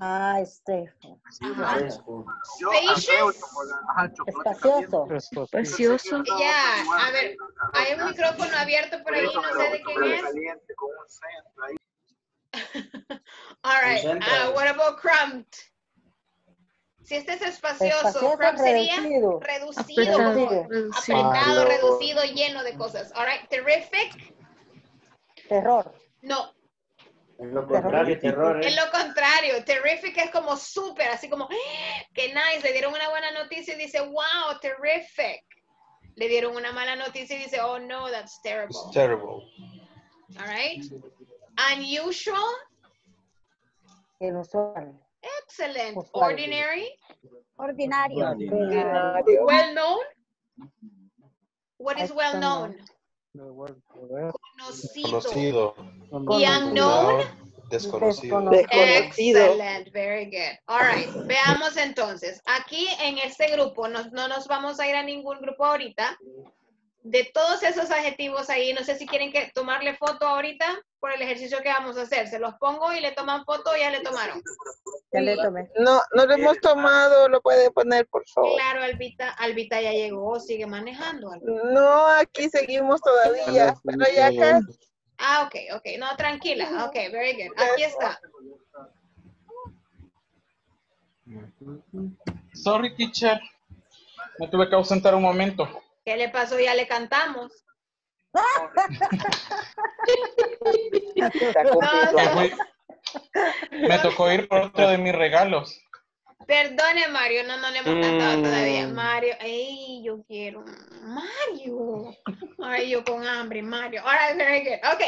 Ah, este. Fresco. Spacious, Espacioso. Precioso. ya, a ver, hay un micrófono abierto por ahí, no sé de quién es. (laughs) All right, uh, what about cramped? Si este es espacioso, Espacioso, cramped sería reducido. reducido, Apretado. Reducido. apretado, reducido, lleno de cosas. All right, terrific, Terror. no, Es lo contrario, terror. es ¿eh? lo contrario. Terrific es como súper, así como, (gasps) que nice, le dieron una buena noticia y dice, wow, terrific. Le dieron una mala noticia y dice, oh no, that's terrible. It's terrible. All right. Unusual, Inusual. excellent. Ordinary, Ordinario. well known. What is well known? Conocido. Conocido. Y unknown, Desconocido. Excellent, very good. All right, veamos entonces. Aquí en este grupo, no, no nos vamos a ir a ningún grupo ahorita. De todos esos adjetivos ahí, no sé si quieren que tomarle foto ahorita por el ejercicio que vamos a hacer. Se los pongo y le toman foto o ya le tomaron. Ya le tomé. No, no lo hemos tomado, lo puede poner, por favor. Claro, Albita, Albita ya llegó, sigue manejando. Albita. No, aquí seguimos todavía, pero ya acá. Ah, ok, ok. No, tranquila. Ok, very good. Aquí está. Sorry, teacher. Me tuve que ausentar un momento. ¿Qué le pasó? Ya le cantamos. Me, tocó ir por otro de mis regalos. Perdone, Mario, no, no le hemos cantado Mm. todavía. Mario, ey, yo quiero. Mario. Ay, yo con hambre, Mario. All right, very good. Ok,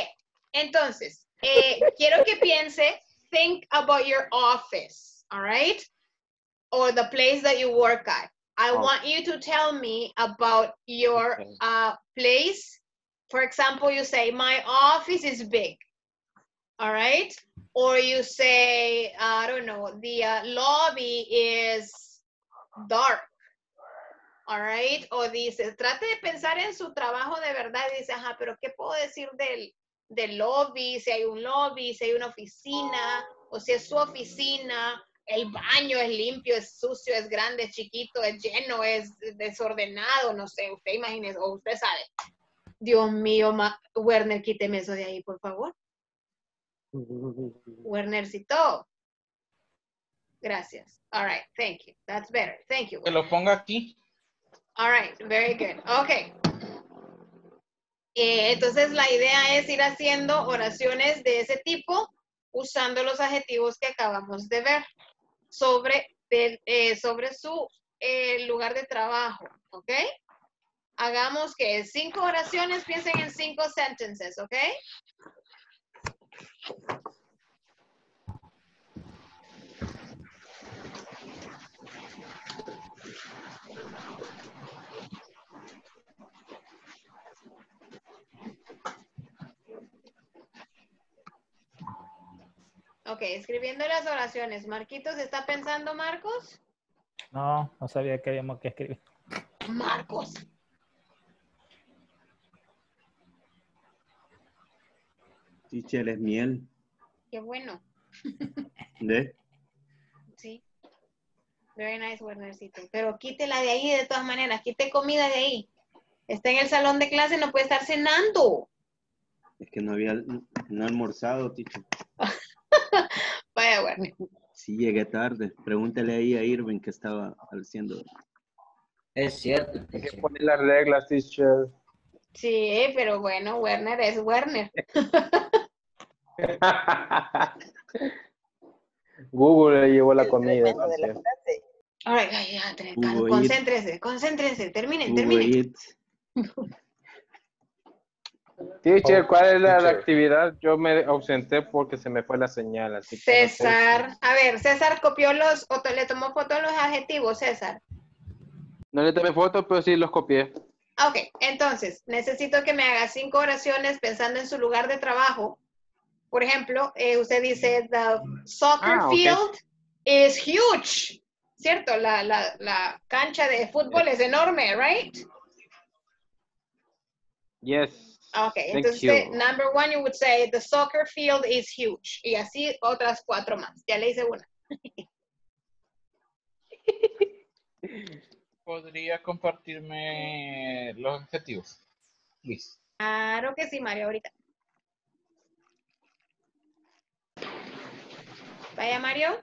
entonces, eh, quiero que piense, think about your office, all right? Or the place that you work at. I Okay. want you to tell me about your Okay. uh, place. For example, you say, my office is big, all right? Or you say, I don't know, the uh, lobby is dark. All right. O dice, trate de pensar en su trabajo de verdad. Y dice, ajá, pero ¿qué puedo decir del, del lobby? Si hay un lobby, si hay una oficina, o si es su oficina, el baño es limpio, es sucio, es grande, es chiquito, es lleno, es desordenado, no sé, usted imagínese, o usted sabe. Dios mío, Ma- Werner, quíteme eso de ahí, por favor. (laughs) Wernercito. Gracias. All right, thank you. That's better. Thank you. Que lo ponga aquí. All right, very good. Okay. Eh, entonces la idea es ir haciendo oraciones de ese tipo usando los adjetivos que acabamos de ver sobre, eh, sobre su eh, lugar de trabajo, ¿ok? Hagamos que cinco oraciones, piensen en cinco sentences, ¿ok? Ok, escribiendo las oraciones. Marquitos, ¿está pensando Marcos? No, no sabía que habíamos que escribir. Marcos. Teacher, es miel. Qué bueno. (laughs) ¿De? Sí. Very nice, Wernercito. Pero quítela de ahí de todas maneras. Quite comida de ahí. Está en el salón de clase, no puede estar cenando. Es que no había no almorzado, teacher. (laughs) (laughs) Vaya, Werner. Sí, llegué tarde. Pregúntale ahí a Irving que estaba haciendo. Es cierto. Hay que poner las reglas, teacher. Sí, pero bueno, Werner es Werner. (laughs) Google le llevó la comida. All right, concéntrense, concéntrense, terminen, terminen. (laughs) Teacher, ¿cuál es la, actividad? Yo me ausenté porque se me fue la señal. Así César, a ver, César copió los, o to- le tomó foto los adjetivos, César. No le tomé fotos, pero sí los copié. Ah, Ok, entonces, necesito que me haga cinco oraciones pensando en su lugar de trabajo. Por ejemplo, eh, usted dice, the soccer Ah, field is huge, ¿cierto? La, la, la cancha de fútbol es enorme, right? Yes. Ok, Thank entonces, you. number one, you would say, the soccer field is huge. Y así otras cuatro más. Ya le hice una. (laughs) ¿Podría compartirme los objetivos? Luis. Claro que sí, Mario, ahorita. Vaya, Mario.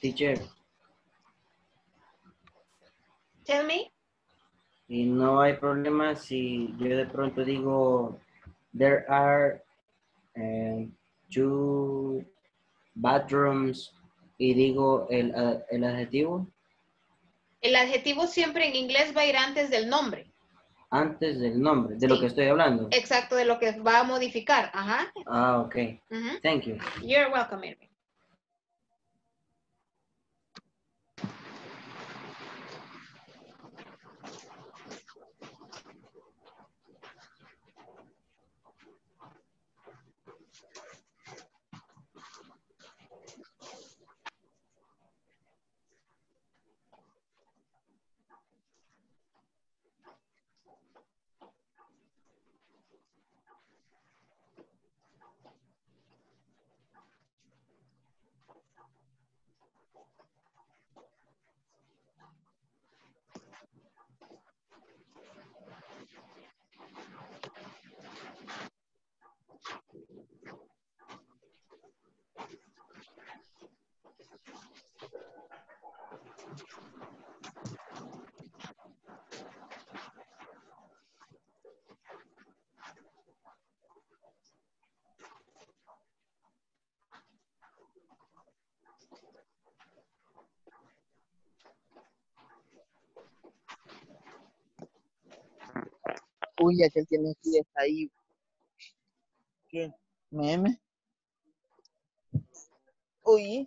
Teacher, Tell me. y no hay problema si yo de pronto digo, there are eh, two bathrooms y digo el, a- el adjetivo El adjetivo siempre en inglés va a ir antes del nombre. antes del nombre, de lo que estoy hablando. Exacto, de lo que va a modificar. Ajá. Ah, ok. Thank you. You're welcome, Irving. Uy, aquel tiene fiesta ahí. ¿Qué? ¿Meme? Uy.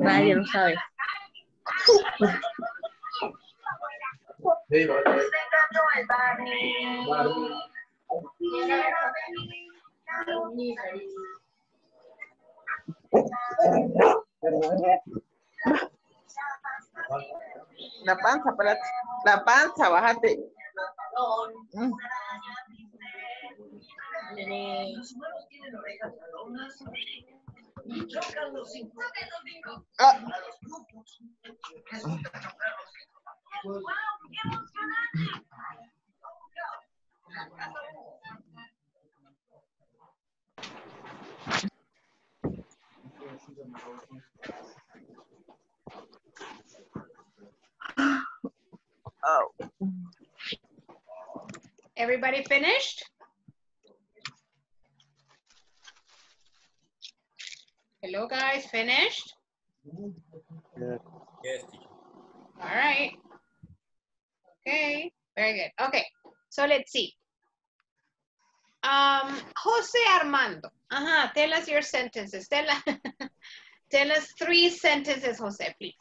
Nadie lo sabe. La panza, espérate. La panza, bájate. Ah. Oh. Everybody finished? Hello, guys, finished? Yes. All right. Okay, very good. Okay, so let's see. Um, Jose Armando. Uh-huh, tell us your sentences. Tell, (laughs) tell us three sentences, Jose, please.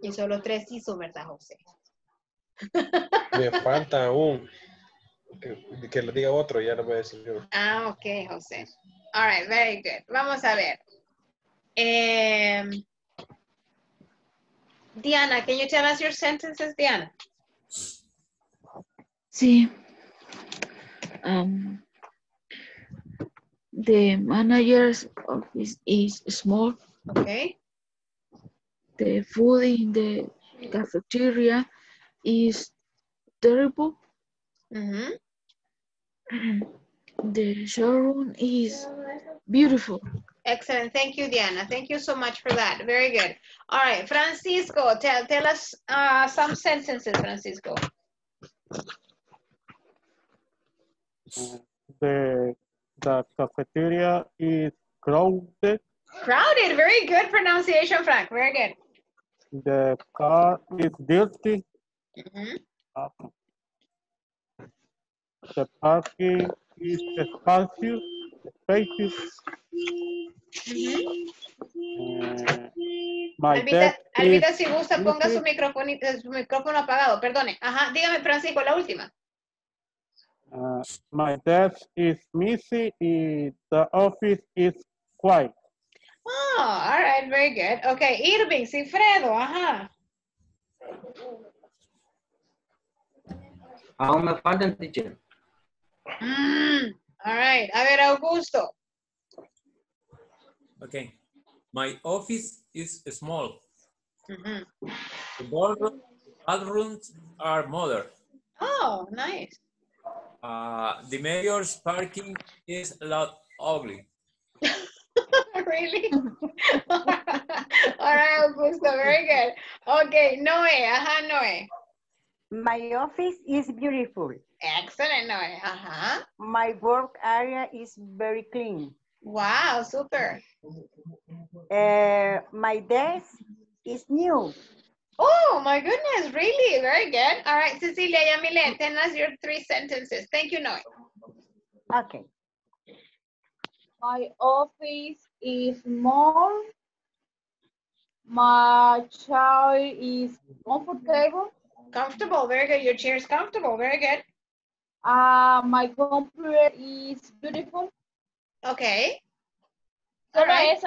Y solo tres hizo, ¿verdad, José? Me falta un. Que, que le diga otro, ya lo voy a decir yo. Ah, ok, José. All right, very good. Vamos a ver. Em, Diana, can you tell us your sentences, Diana? Sí. Um, the manager's office is small. Okay. The food in the cafeteria is terrible. Mhm. (clears throat) The showroom is beautiful. Excellent. Thank you, Diana. Thank you so much for that. Very good. All right, Francisco, tell, tell us uh, some sentences, Francisco. The, the cafeteria is crowded. Crowded. Very good pronunciation, Frank. Very good. The car is dirty. Mhm. Uh, The parking is spacious. Eh, my Alvita, desk Alvita, is si gusta, ponga su micrófono, su micrófono apagado. Perdone. Ajá, dígame, Francisco, la última. Uh, my desk is messy. and The office is quiet. Oh, all right, very good. Okay, Irving, Cifredo, ajá. Aún me faltan, teacher. Mm, all right. A ver, Augusto. Okay. My office is small. Mhm. The ballroom, bathrooms are modern. Oh, nice. Uh, the mayor's parking is a lot ugly. (laughs) really? (laughs) all right, Augusto, very good. Okay, Noe, ajá, Noe. My office is beautiful. Excellent, Noe, ajá. My work area is very clean. Wow, super. Uh, my desk is new. Oh, my goodness, really? Very good. All right, Cecilia Yamile, tell us your three sentences. Thank you, Noe. Okay. My office is small. My chair is comfortable. Comfortable, very good. Your chair is comfortable, very good. Uh, my computer is beautiful. Okay. All right.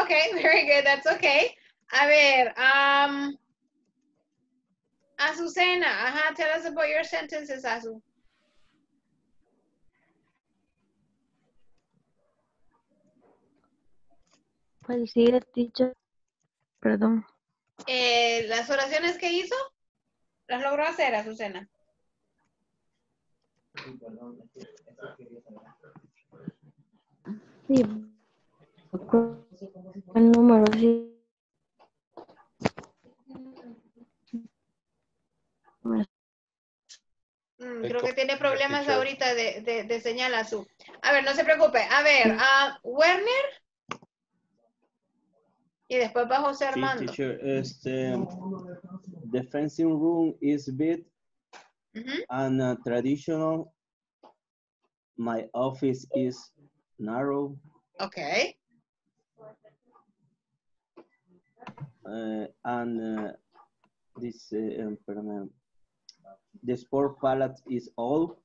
Okay, (laughs) very good. That's okay. A ver, um, Azucena, ajá, tell us about your sentences, Azu. Pues sí, teacher. Perdón. Eh, las oraciones que hizo, las logró hacer, Azucena. Sí. El número sí. Mm, creo que tiene problemas ahorita de, de, de señal Azu. A ver, no se preocupe. A ver, a Werner. Y después va José Sí, Armando. teacher, este, the fencing room is big Ujú. and uh, traditional My office is narrow. Okay. Uh, and uh, this, uh, um, perdón, the sport palette is old.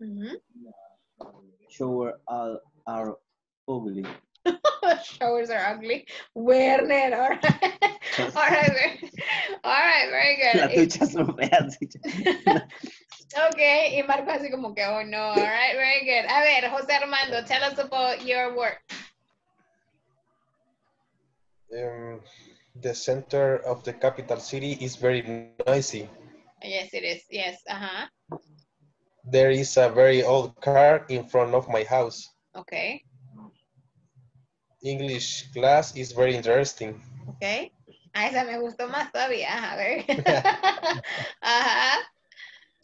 Mhm. Shower are, are ugly. (laughs) Showers are ugly. Werner, all right. all right, very- all right, very Las good. duchas son feas. Okay, y Marco así como que, oh no, all right, very good. A ver, José Armando, tell us about your work. Um, the center of the capital city is very noisy. Yes, it is. Yes, uh-huh. There is a very old car in front of my house. Okay, English class is very interesting. okay. A esa me gustó más todavía. Ajá, very good. (laughs) Ajá.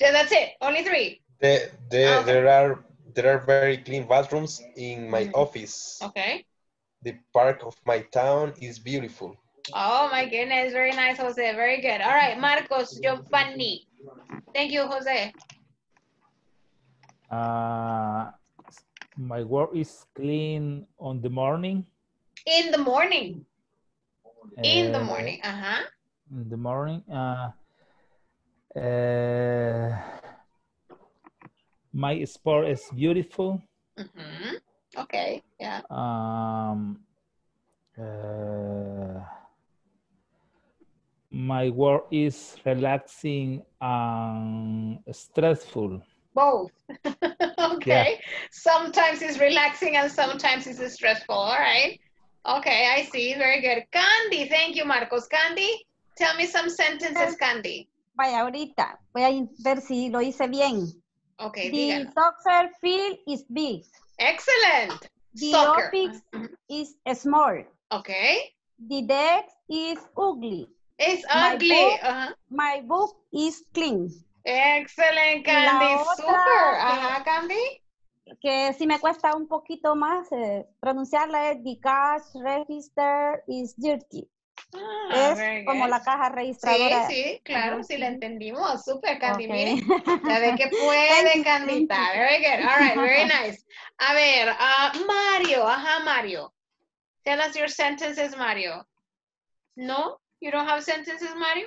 Yeah, that's it. Only three. The, the, ah, There are there are very clean bathrooms in my mm-hmm. office. Okay. The park of my town is beautiful. Oh my goodness, very nice, Jose. Very good. All right, Marcos Giovanni. Thank you, Jose. Uh, my work is clean on the morning. In the morning. In the Uh, morning. Uh-huh. In the morning. Uh, uh, my sport is beautiful. Mhm. Okay, yeah. Um, uh, my work is relaxing and stressful. Both. (laughs) okay. Sometimes it's relaxing and sometimes it's stressful. All right. Okay, I see. Very good. Candy, thank you, Marcos. Candy, tell me some sentences, Candy. Vaya, ahorita voy a ver si lo hice bien. Okay, The díganos. soccer field is big. Excellent. The Soccer. office uh-huh. is small. Okay. The desk is ugly. It's My ugly. book- Uh-huh. My book is clean. Excellent, la Candy. otra Super. Ajá, Candy. Que si me cuesta un poquito más eh, pronunciarla es the cash register is dirty. Ah, es como good. la caja registradora. Sí, sí, claro, sí la entendimos. Super, Candy, Ok. mire. Ya ve que (laughs) puede, Candita. Very good. All right, very (laughs) nice. A ver, ah, Mario. Ajá, Mario. Tell us your sentences, Mario. No? You don't have sentences, Mario?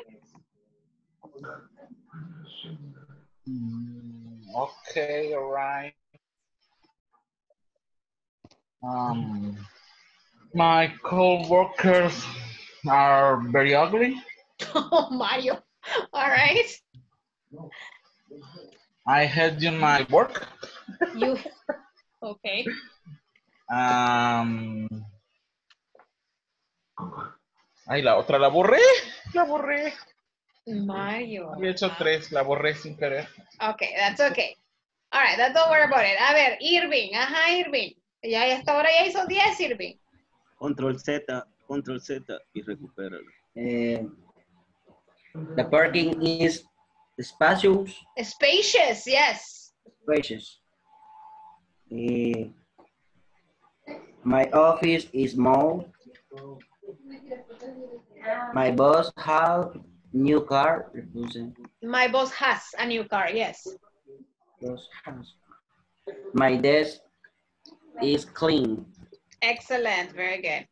Okay, all right. Um, my co-workers are very ugly. (laughs) Oh, Mario. All right. I hate in my work. You. (laughs) Okay. Um, ay, la otra la borré. La borré. Mario. Había hecho tres, la borré sin querer. Okay, that's okay. All right, that's don't worry about it. A ver, Irving. Ajá, Irving. Ya hasta ahora ya hizo 10, Irving. Control Z, control Z y recupéralo. Eh, the parking is spacious, Spacious, yes. spacious. Eh, my office is small. My boss have new car. My boss has a new car, yes. My desk is clean. Excellent, very good.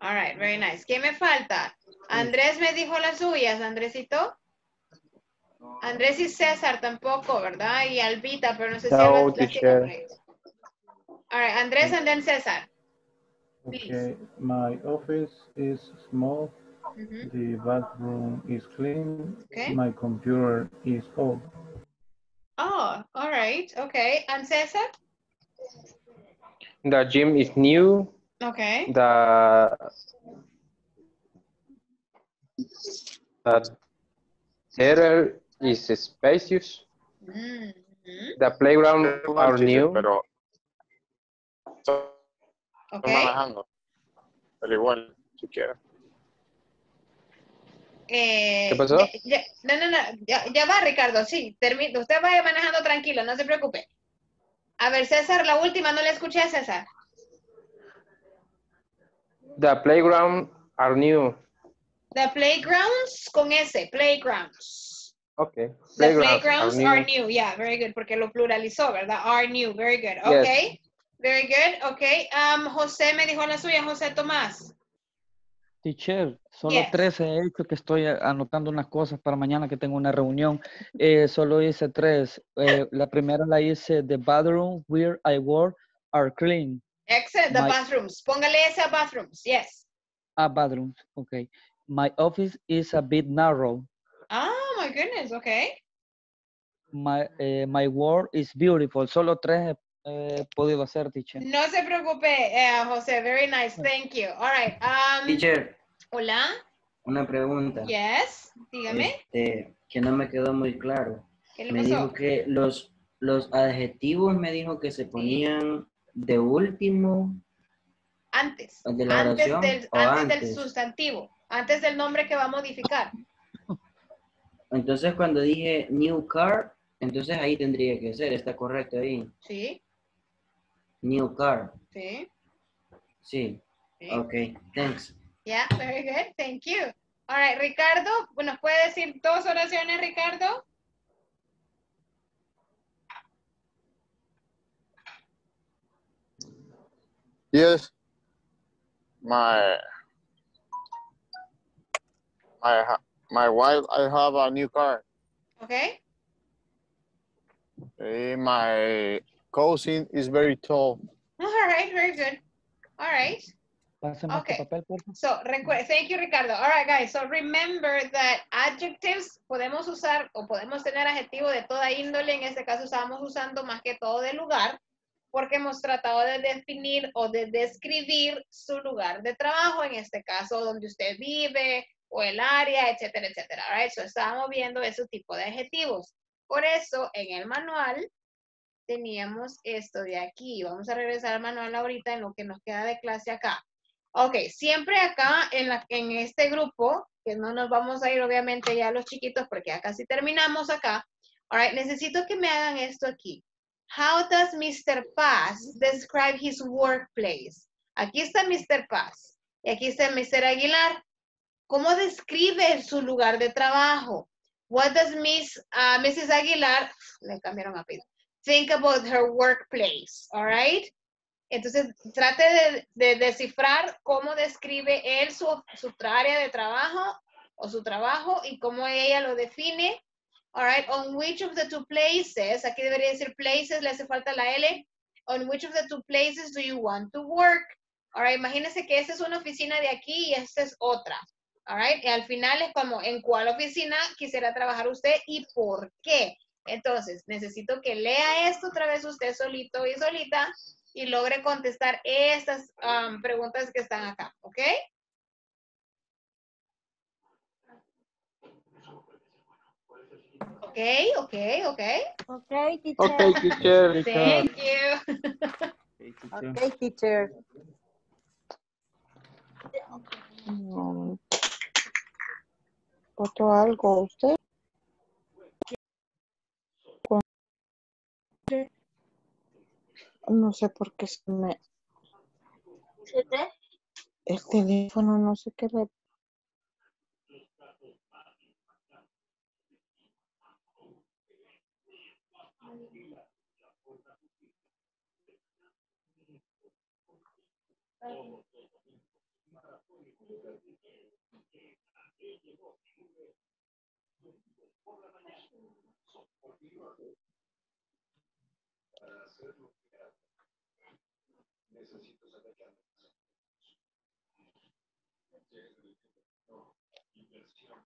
All right, very nice. ¿Qué me falta? Andrés me dijo las suyas, Andresito. Andrés y César tampoco, ¿verdad? Y Albita, pero no sé si No. All right, Andrés and then César. Okay, my office is small. Mhm. The bathroom is clean. Okay. My computer is old. Oh, all right, okay. And César? The gym is new. Okay. The the theater is spacious. Mhm. The playground are new. Pero estoy manejando. Pero igual, si quieres. Eh, ¿Qué pasó? ya- ya- no, no, no, ya, ya va, Ricardo, sí, termina, usted vaya manejando tranquilo, no se preocupe. A ver, César, la última, no le escuché a César. The playground are new. The playgrounds con S, playgrounds. Okay. The Playgrounds playgrounds are are new. new. Yeah, very good, porque lo pluralizó, ¿verdad? Are new, very good. Yes. Okay, very good. Okay, um, José me dijo la suya, José Tomás. Teacher, solo Yes. 13 he hecho que estoy anotando unas cosas para mañana que tengo una reunión. Eh, solo hice tres. Eh, la primera la hice, the bathroom where I work are clean. Excellent, the My- bathrooms. Póngale ese a bathrooms, yes. Ah, bathrooms, okay. My office is a bit narrow. Oh, my goodness, okay. My, eh, my work is beautiful. Solo tres he podido hacer, teacher. No se preocupe, eh, José, very nice, thank you. All right, um, Teacher, hola, una pregunta. yes, dígame. Este, que no me quedó muy claro. ¿Qué le me pasó? dijo que los, los adjetivos me dijo que se ponían de último, Antes, ¿De la antes, oración del, o antes del antes? sustantivo, antes del nombre que va a modificar. entonces cuando dije new car, entonces ahí tendría que ser, está correcto ahí. Sí, New car, sí, sí. sí. Ok, thanks. Yeah, very good, thank you. All right, Ricardo, ¿nos puede decir dos oraciones, Ricardo? Yes. My my ha- my wife I have a new car. Okay. Eh, my cousin is very tall. All right, very good. All right. Okay. So, thank you, Ricardo. All right, guys. So, remember that adjectives podemos usar o podemos tener adjetivos de toda índole. En este caso, estamos usando más que todo de lugar porque hemos tratado de definir o de describir su lugar de trabajo, en este caso, donde usted vive o el área, etcétera, etcétera. All right, so estábamos viendo ese tipo de adjetivos. Por eso, en el manual teníamos esto de aquí. Vamos a regresar al manual ahorita en lo que nos queda de clase acá. Ok, siempre acá en, la, en este grupo, que no nos vamos a ir obviamente ya los chiquitos porque ya casi terminamos acá. All right, necesito que me hagan esto aquí. How does Mr. Paz describe his workplace? Aquí está Mr. Paz y aquí está Mr. Aguilar. ¿Cómo describe su lugar de trabajo? What does Miss, ah, Mrs. Aguilar, le cambiaron a think about her workplace, all right? Entonces, trate de, de descifrar cómo describe él su, su área de trabajo o su trabajo y cómo ella lo define. All right, on which of the two places, aquí debería decir places, le hace falta la L. On which of the two places do you want to work? All right, imagínense que esta es una oficina de aquí y esta es otra. All right, y al final es como, ¿en cuál oficina quisiera trabajar usted y por qué? Entonces, necesito que lea esto otra vez usted solito y solita y logre contestar estas um, preguntas que están acá, ¿ok? Ok, ok, ok. Ok, teacher. Okay, teacher. Thank you. Ok, teacher. ¿Otro algo usted? No sé por qué se me... ¿Se te? El teléfono, no sé qué le necesito saber inversión.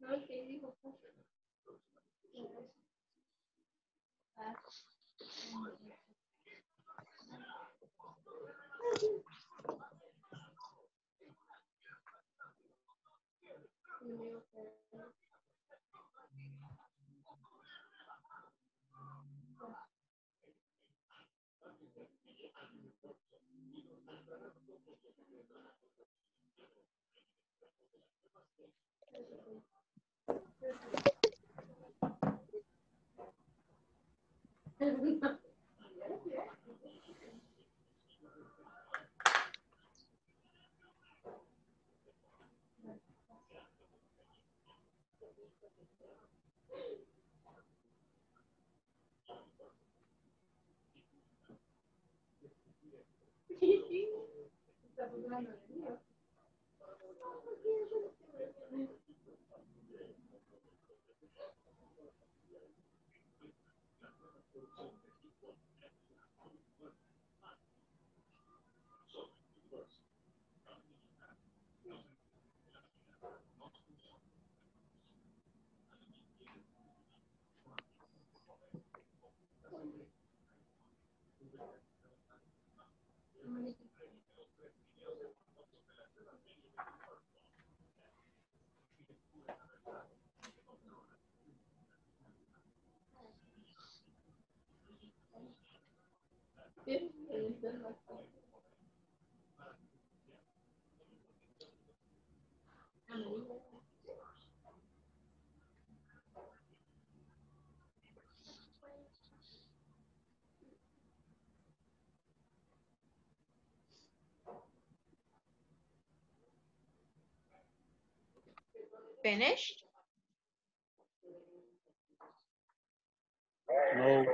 No, que (laughs) Gracias. Finished? No.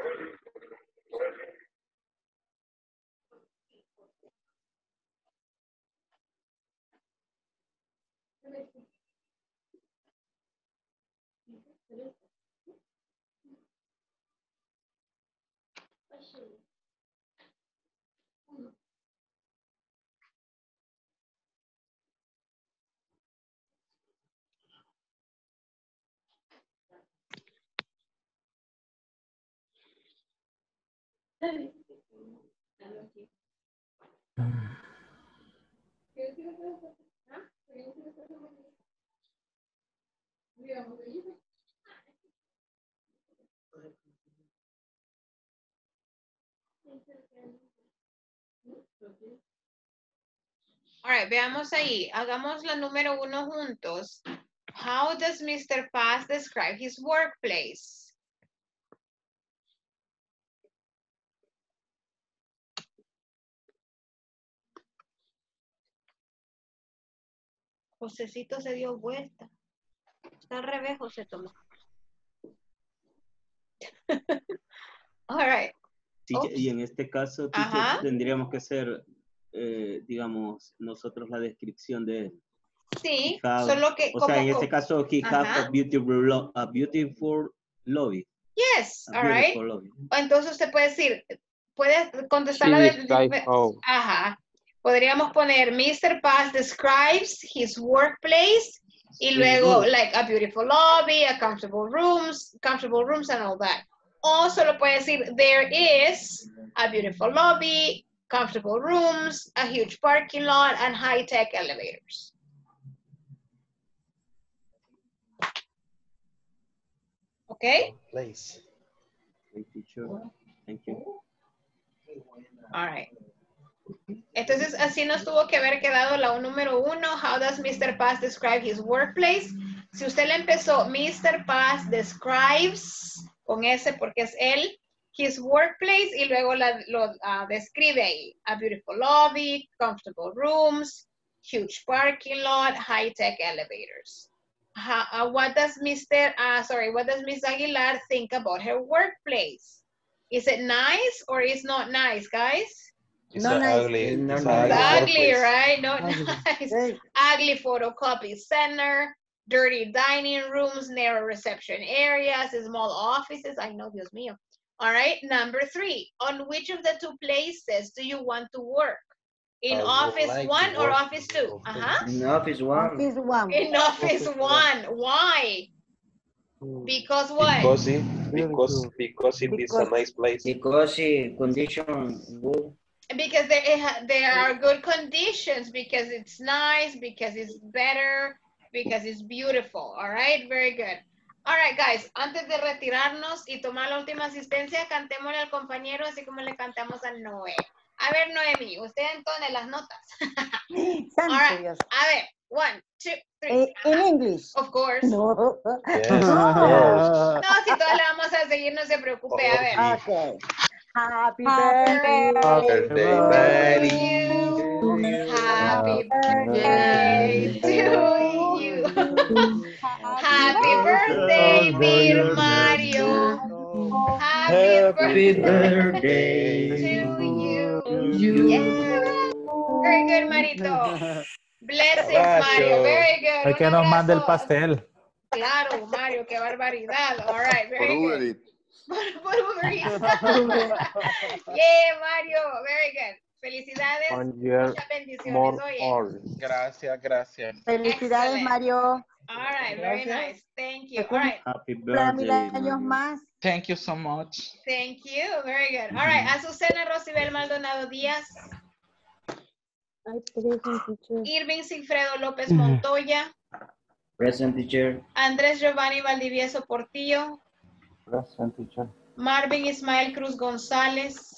All right, veamos ahí. Hagamos la número uno juntos. How does Mr. Paz describe his workplace? Josecito se dio vuelta. Está al revés, José Tomás. (laughs) All right. Sí, Oops. y en este caso teacher, tendríamos que hacer, eh, digamos, nosotros la descripción de Sí, have- solo que o sea, en este caso, he have Ajá. a beautiful, lo- a beautiful lobby. Yes, A all right. lobby. Entonces usted puede decir, puede contestar She la de, de- how. ajá. Podríamos poner Mr. Paz describes his workplace y His luego room. like a beautiful lobby, a comfortable rooms, comfortable rooms and all that. O solo puede decir there is a beautiful lobby, comfortable rooms, a huge parking lot and high-tech elevators. Okay? Place. Okay, teacher. Thank you. All right. Entonces, así nos tuvo que haber quedado la número uno. How does Mr. Paz describe his workplace? Si usted le empezó, Mr. Paz describes, con ese porque es él, his workplace, y luego lo ah, describe ahí. A beautiful lobby, comfortable rooms, huge parking lot, high-tech elevators. Uh, what does Mr. Uh, sorry, what does Miss Aguilar think about her workplace? Is it nice or is not nice, guys? It's No, a nice. ugly, No, it's nice. ugly ugly, right? Not Ugly. (laughs) nice. Hey, Ugly photocopy center, dirty dining rooms, narrow reception areas, small offices. I know, Dios mío. All right, number three. On which of the two places do you want to work? In office like one or office two? office. Uh-huh. In office one. office one. In office Office one. one. Why? Mm. Because what? Because it, because Beautiful. because it is a nice place. Because the condition good. Because ha- there are good conditions because it's nice because it's better because it's beautiful. All right very good. All right guys antes de retirarnos y tomar la última asistencia cantémosle al compañero así como le cantamos a Noé. A ver Noemi usted entone las notas. (laughs) All right. Dios. a ver one two three. Eh, in English. of course. No. Yes, (laughs) Ah, no si todas le vamos a seguir no se preocupe a ver. Okay. Happy Happy birthday. birthday, to you. Happy birthday to you. Happy birthday, dear Mario. Happy birthday birthday to you. Very good, Marito. Blessings. Mario. Very good. Hay que nos mande el pastel. Claro, Mario, qué barbaridad. All right, very good. Por, por Uber Eats. yeah, Mario, very good. Felicidades. Muchas bendiciones. Oye. all. Gracias, gracias. Felicidades, Excellent. Mario. All right, very nice. Thank you. All right, Happy Para mil birthday. años Mario. más. Thank you so much. thank you. Very good. All right, Azucena Rosibel Maldonado Díaz, present teacher. Irving Sigfredo López Montoya, Present teacher. Andrés Giovanni Valdivieso Portillo, Present teacher. Marvin Ismael Cruz González,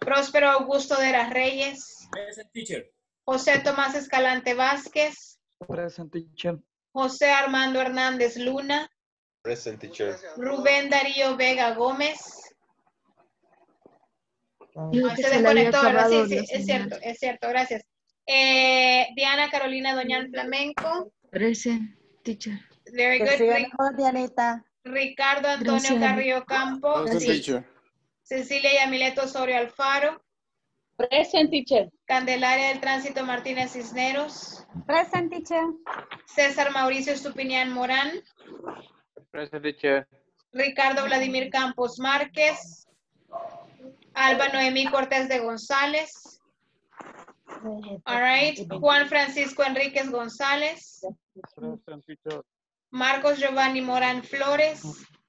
Próspero Augusto de las Reyes, Present teacher. José Tomás Escalante Vázquez, Present teacher. José Armando Hernández Luna, Present teacher. Rubén Darío Vega Gómez. Dijo Ah, se desconectó, es cierto, es cierto, gracias. Eh, Diana Carolina Doñán Flamenco, Present teacher. Very Que good. siga Ri- mejor, Dianita. Ricardo Antonio Gracias. Carrillo Campo, teacher. Cecilia Yamileto Osorio Alfaro, Present teacher. Candelaria del Tránsito Martínez Cisneros, Present teacher. César Mauricio Estupinián Morán, Present teacher. Ricardo Vladimir Campos Márquez, Alba Noemí Cortés de González, all right, Juan Francisco Enríquez González, Present teacher. Marcos Giovanni Morán Flores,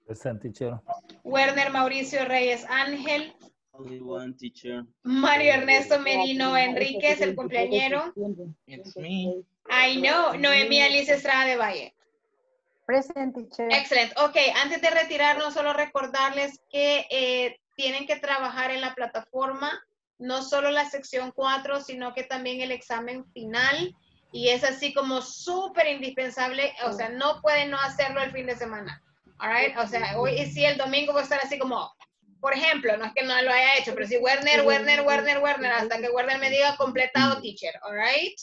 Present teacher. Werner Mauricio Reyes Ángel, Only one teacher. Mario Ernesto Merino Enríquez, el cumpleañero. It's me. I know, Noemí Alice Estrada de Valle. Present teacher. Excelente. Ok, antes de retirarnos, solo recordarles que eh, tienen que trabajar en la plataforma, no solo la sección 4, sino que también el examen final. Y es así como súper indispensable, o sea, no pueden no hacerlo el fin de semana. All right? O sea, hoy y sí, el domingo va a estar así como, por ejemplo, no es que no lo haya hecho, pero si Werner, Werner, Werner, Werner, hasta que Werner me diga completado, teacher. All right?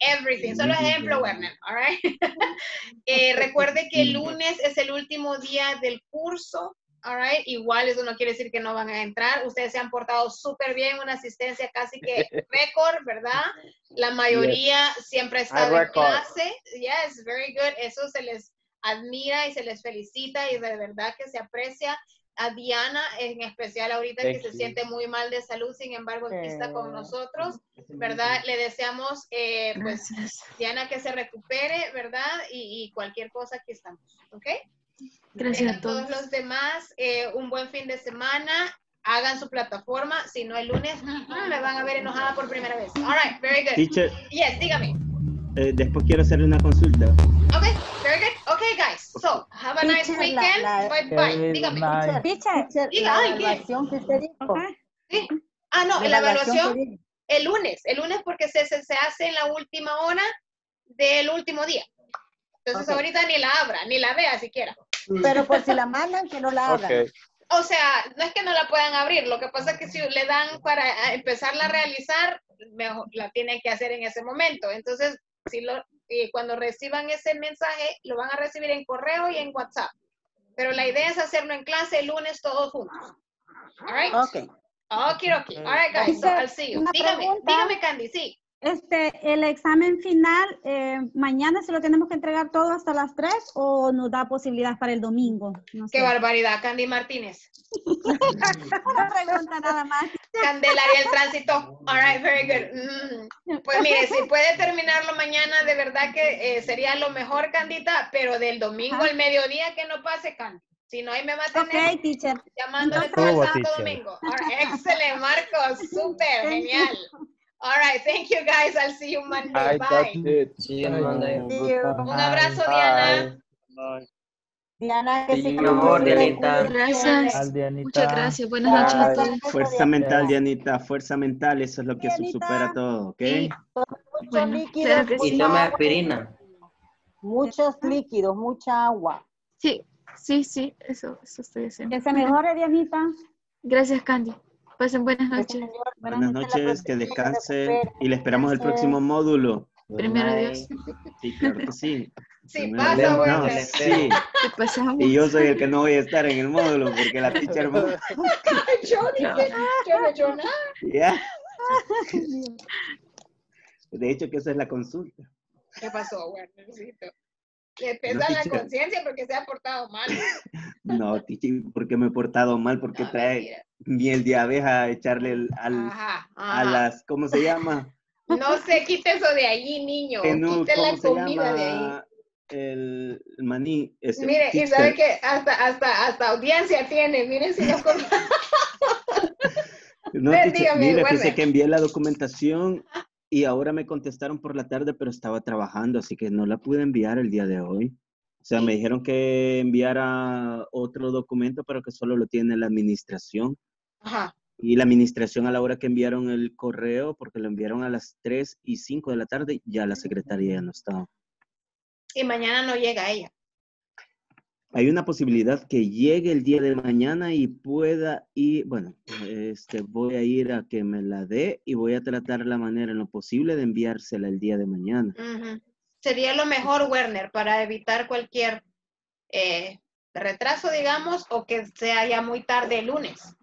Everything. Solo ejemplo, Werner. All right? (laughs) Eh, recuerde que el lunes es el último día del curso. All right? Igual eso no quiere decir que no van a entrar. Ustedes se han portado súper bien, una asistencia casi que (laughs) récord, ¿verdad? La mayoría siempre ha estado en clase. Yes, very good. Eso se les admira y se les felicita y de verdad que se aprecia. A Diana en especial ahorita que Thank se you. siente muy mal de salud, sin embargo aquí está con nosotros, ¿verdad? Le deseamos eh, pues Gracias. Diana que se recupere, ¿verdad? Y, y cualquier cosa aquí estamos, ¿ok? Gracias Tengan a todos todos. los demás eh, un buen fin de semana. Hagan su plataforma. Si no el lunes, mm, me van a ver enojada por primera vez. All right, very good. Teacher, Yes, dígame. eh, después quiero hacerle una consulta. Okay, very good. Okay, guys. So, have a nice Teacher, weekend. la- la- bye bye. Okay, Dígame. nice. Teacher, teacher, Diga, la ay, ¿qué? evaluación que usted dijo. Ok. Sí. Ah, no, La la evaluación el lunes. El lunes porque se, se, se hace en la última hora del último día. Entonces, ahorita ni la abra, ni la vea siquiera. Pero por si la mandan, que no la abran. Okay. O sea, no es que no la puedan abrir, lo que pasa es que si le dan para a- empezarla a realizar, mejor la tienen que hacer en ese momento. Entonces, si lo, y cuando reciban ese mensaje, lo van a recibir en correo y en WhatsApp. Pero la idea es hacerlo en clase el lunes todos juntos. All right? Ok. Okay, okay. All right, guys. So I'll see you. Dígame, pregunta. dígame, Candy, sí. Este, el examen final, eh, mañana se lo tenemos que entregar todo hasta las 3 o nos da posibilidad para el domingo. No sé. Qué barbaridad, Candy Martínez. (laughs) Una pregunta nada más. Candelaria el tránsito. All right, very good. Mm. Pues mire, si puede terminarlo mañana, de verdad que eh, sería lo mejor, Candita, pero del domingo Ajá. al mediodía que no pase, Candy. Si no, ahí me va a tener Ok, teacher. llamándole todo el santo teacher. domingo. All right, excelente, Marcos. Súper, genial. All right, thank you guys. I'll see you Monday. I got Bye. it. See you Monday. Un abrazo, Diana. Bye. Diana, que Sí, amor, Dianita. Gracias. Dianita. Muchas gracias. Buenas noches a Bye. todos. Fuerza mental, Dianita, fuerza mental, eso es lo que Dianita. supera todo, ¿ok? Sí. Muchos Bueno, líquidos, Y sí. tome aspirina. muchos líquidos, mucha agua. Sí, sí, sí, eso, eso estoy haciendo. Que se mejore, Dianita. Gracias, Candy. Pasen buenas noches. Señor Buenas la noches, que la descansen y le esperamos el próximo módulo. Primero Dios. Sí, (laughs) claro que sí. Sí, pasa, bueno. no, sí. Y yo soy el que no voy a estar en el módulo porque la teacher me- (laughs) yo dije, yo no hecho nada. Ya. De hecho, que esa es la consulta. ¿Qué pasó, Wernercito? Le No, pesa la teacher. conciencia porque se ha portado mal. (laughs) No, teacher, porque me he portado mal, porque trae miel de abeja echarle el- al, Ajá, a las, ¿cómo se llama? No se quite eso de allí, niño. No, quite la ¿cómo se comida de ahí. El, maní. ese, Mire, y sabe que hasta, hasta, hasta audiencia tiene. Miren si no con- No, dígame, Werner. fíjese que envié la documentación y ahora me contestaron por la tarde, pero estaba trabajando, así que no la pude enviar el día de hoy. O sea, me dijeron que enviara otro documento, pero que solo lo tiene la administración. Ajá. Y la administración a la hora que enviaron el correo, porque lo enviaron a las 3 y 5 de la tarde, ya la secretaria ya no estaba. Y mañana no llega ella. Hay una posibilidad que llegue el día de mañana y pueda ir, bueno, este, voy a ir a que me la dé y voy a tratar la manera en lo posible de enviársela el día de mañana. Sería lo mejor, Werner, para evitar cualquier eh, retraso, digamos, o que sea ya muy tarde el lunes.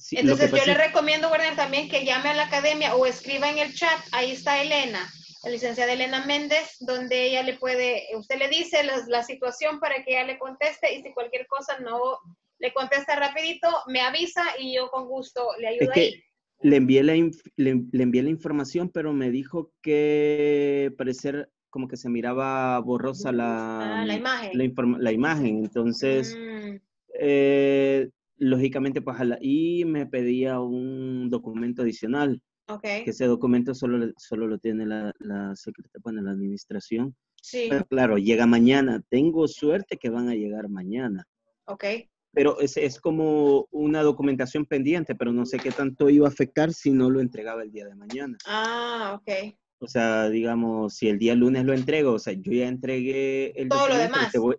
Sí, Entonces yo le recomiendo, Werner, también que llame a la academia o escriba en el chat, ahí está Elena, la licenciada Elena Méndez, donde ella le puede, usted le dice la, la situación para que ella le conteste y si cualquier cosa no le contesta rapidito, me avisa y yo con gusto le Es ayudo ahí. le envié, la le, le envié la información, pero me dijo que parecer como que se miraba borrosa la, Ah, la imagen. la, informa- la imagen. Entonces, Mm, eh, lógicamente, pues y me pedía un documento adicional. ok, que ese documento solo, solo lo tiene la, la secretaria, bueno, la administración. sí, Pero claro, llega mañana. Tengo suerte que van a llegar mañana. ok. Pero es, es como una documentación pendiente, pero no sé qué tanto iba a afectar si no lo entregaba el día de mañana. Ah, ok. O sea, digamos, si el día lunes lo entrego, o sea, yo ya entregué el Todo lo documento, demás. que voy-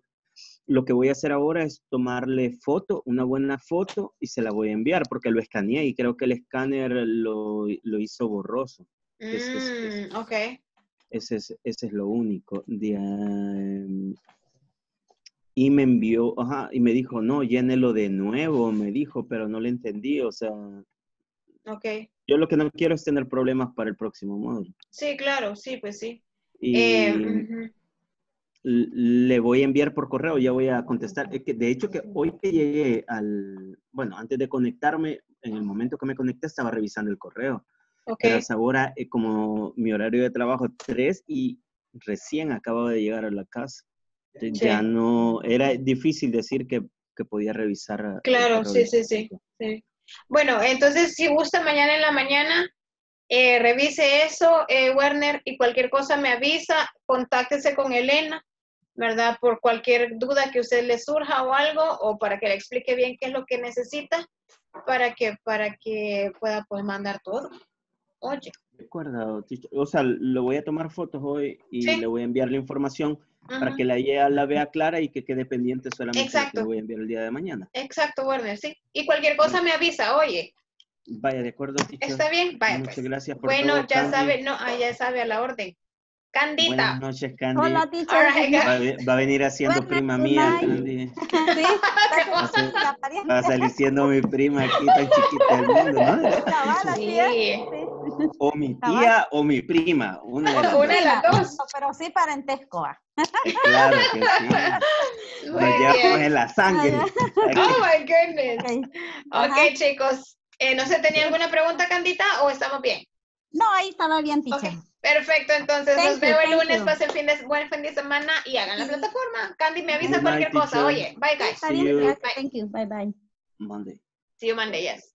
lo que voy a hacer ahora es tomarle foto, una buena foto, y se la voy a enviar, porque lo escaneé y creo que el escáner lo, lo hizo borroso. Ese es- Mm, ok. Ese es, ese es lo único. De, em, y me envió, ajá, y me dijo, no, llénelo de nuevo, me dijo, pero no le entendí. O sea, Ok. yo lo que no quiero es tener problemas para el próximo módulo. Sí, claro, sí, pues sí. Y Eh, ujú. l- le voy a enviar por correo, ya voy a contestar. Es que, de hecho, que hoy que llegué al, bueno, antes de conectarme, en el momento que me conecté, estaba revisando el correo. Pero a esa hora, eh, como mi horario de trabajo es 3 y recién acabo de llegar a la casa. Sí. Ya no, era difícil decir que, que podía revisar. el Claro, sí, sí, sí. Bueno, entonces si gusta mañana en la mañana, eh, revise eso, eh, Werner, y cualquier cosa me avisa, contáctese con Elena, ¿verdad? Por cualquier duda que a usted le surja o algo, o para que le explique bien qué es lo que necesita, para que, para que pueda pues mandar todo. Oye, De acuerdo, teacher. o sea, le voy a tomar fotos hoy y Sí. le voy a enviar la información para que la, la vea clara y que quede pendiente solamente lo que Exacto. le voy a enviar el día de mañana. exacto, Werner, sí. Y cualquier cosa me avisa, oye, Vaya, de acuerdo, teacher. ¿está bien? Vaya, Muchas pues. gracias por Bueno, todo, ya Candy. sabe, no, ah, ya sabe a la orden. Candita. Buenas noches, Candy. Hola, teacher. Right, Va, a ve- va a venir haciendo prima mía, Candy. (laughs) Sí, (laughs) Va a, ser- va a salir siendo mi prima aquí tan chiquita del mundo, ¿no? Sí. O mi tía o mi prima, una de las Una de las dos. Pero sí parentesco. Eh, Claro que sí. Muy Nos llevamos en la sangre. Oh my goodness. Ok. Ok, Ajá. chicos. Eh, ¿No se tenía alguna pregunta, Candita, o estamos bien? No, ahí estaba bien, teacher. Perfecto. Entonces, Thank nos you, veo el lunes. Pasen fin de, buen fin de semana y hagan la plataforma. Candy, me avisa cualquier night, cosa. teacher. Oye, bye, guys. See you. Thank you. Bye, bye. Monday. See you Monday, yes.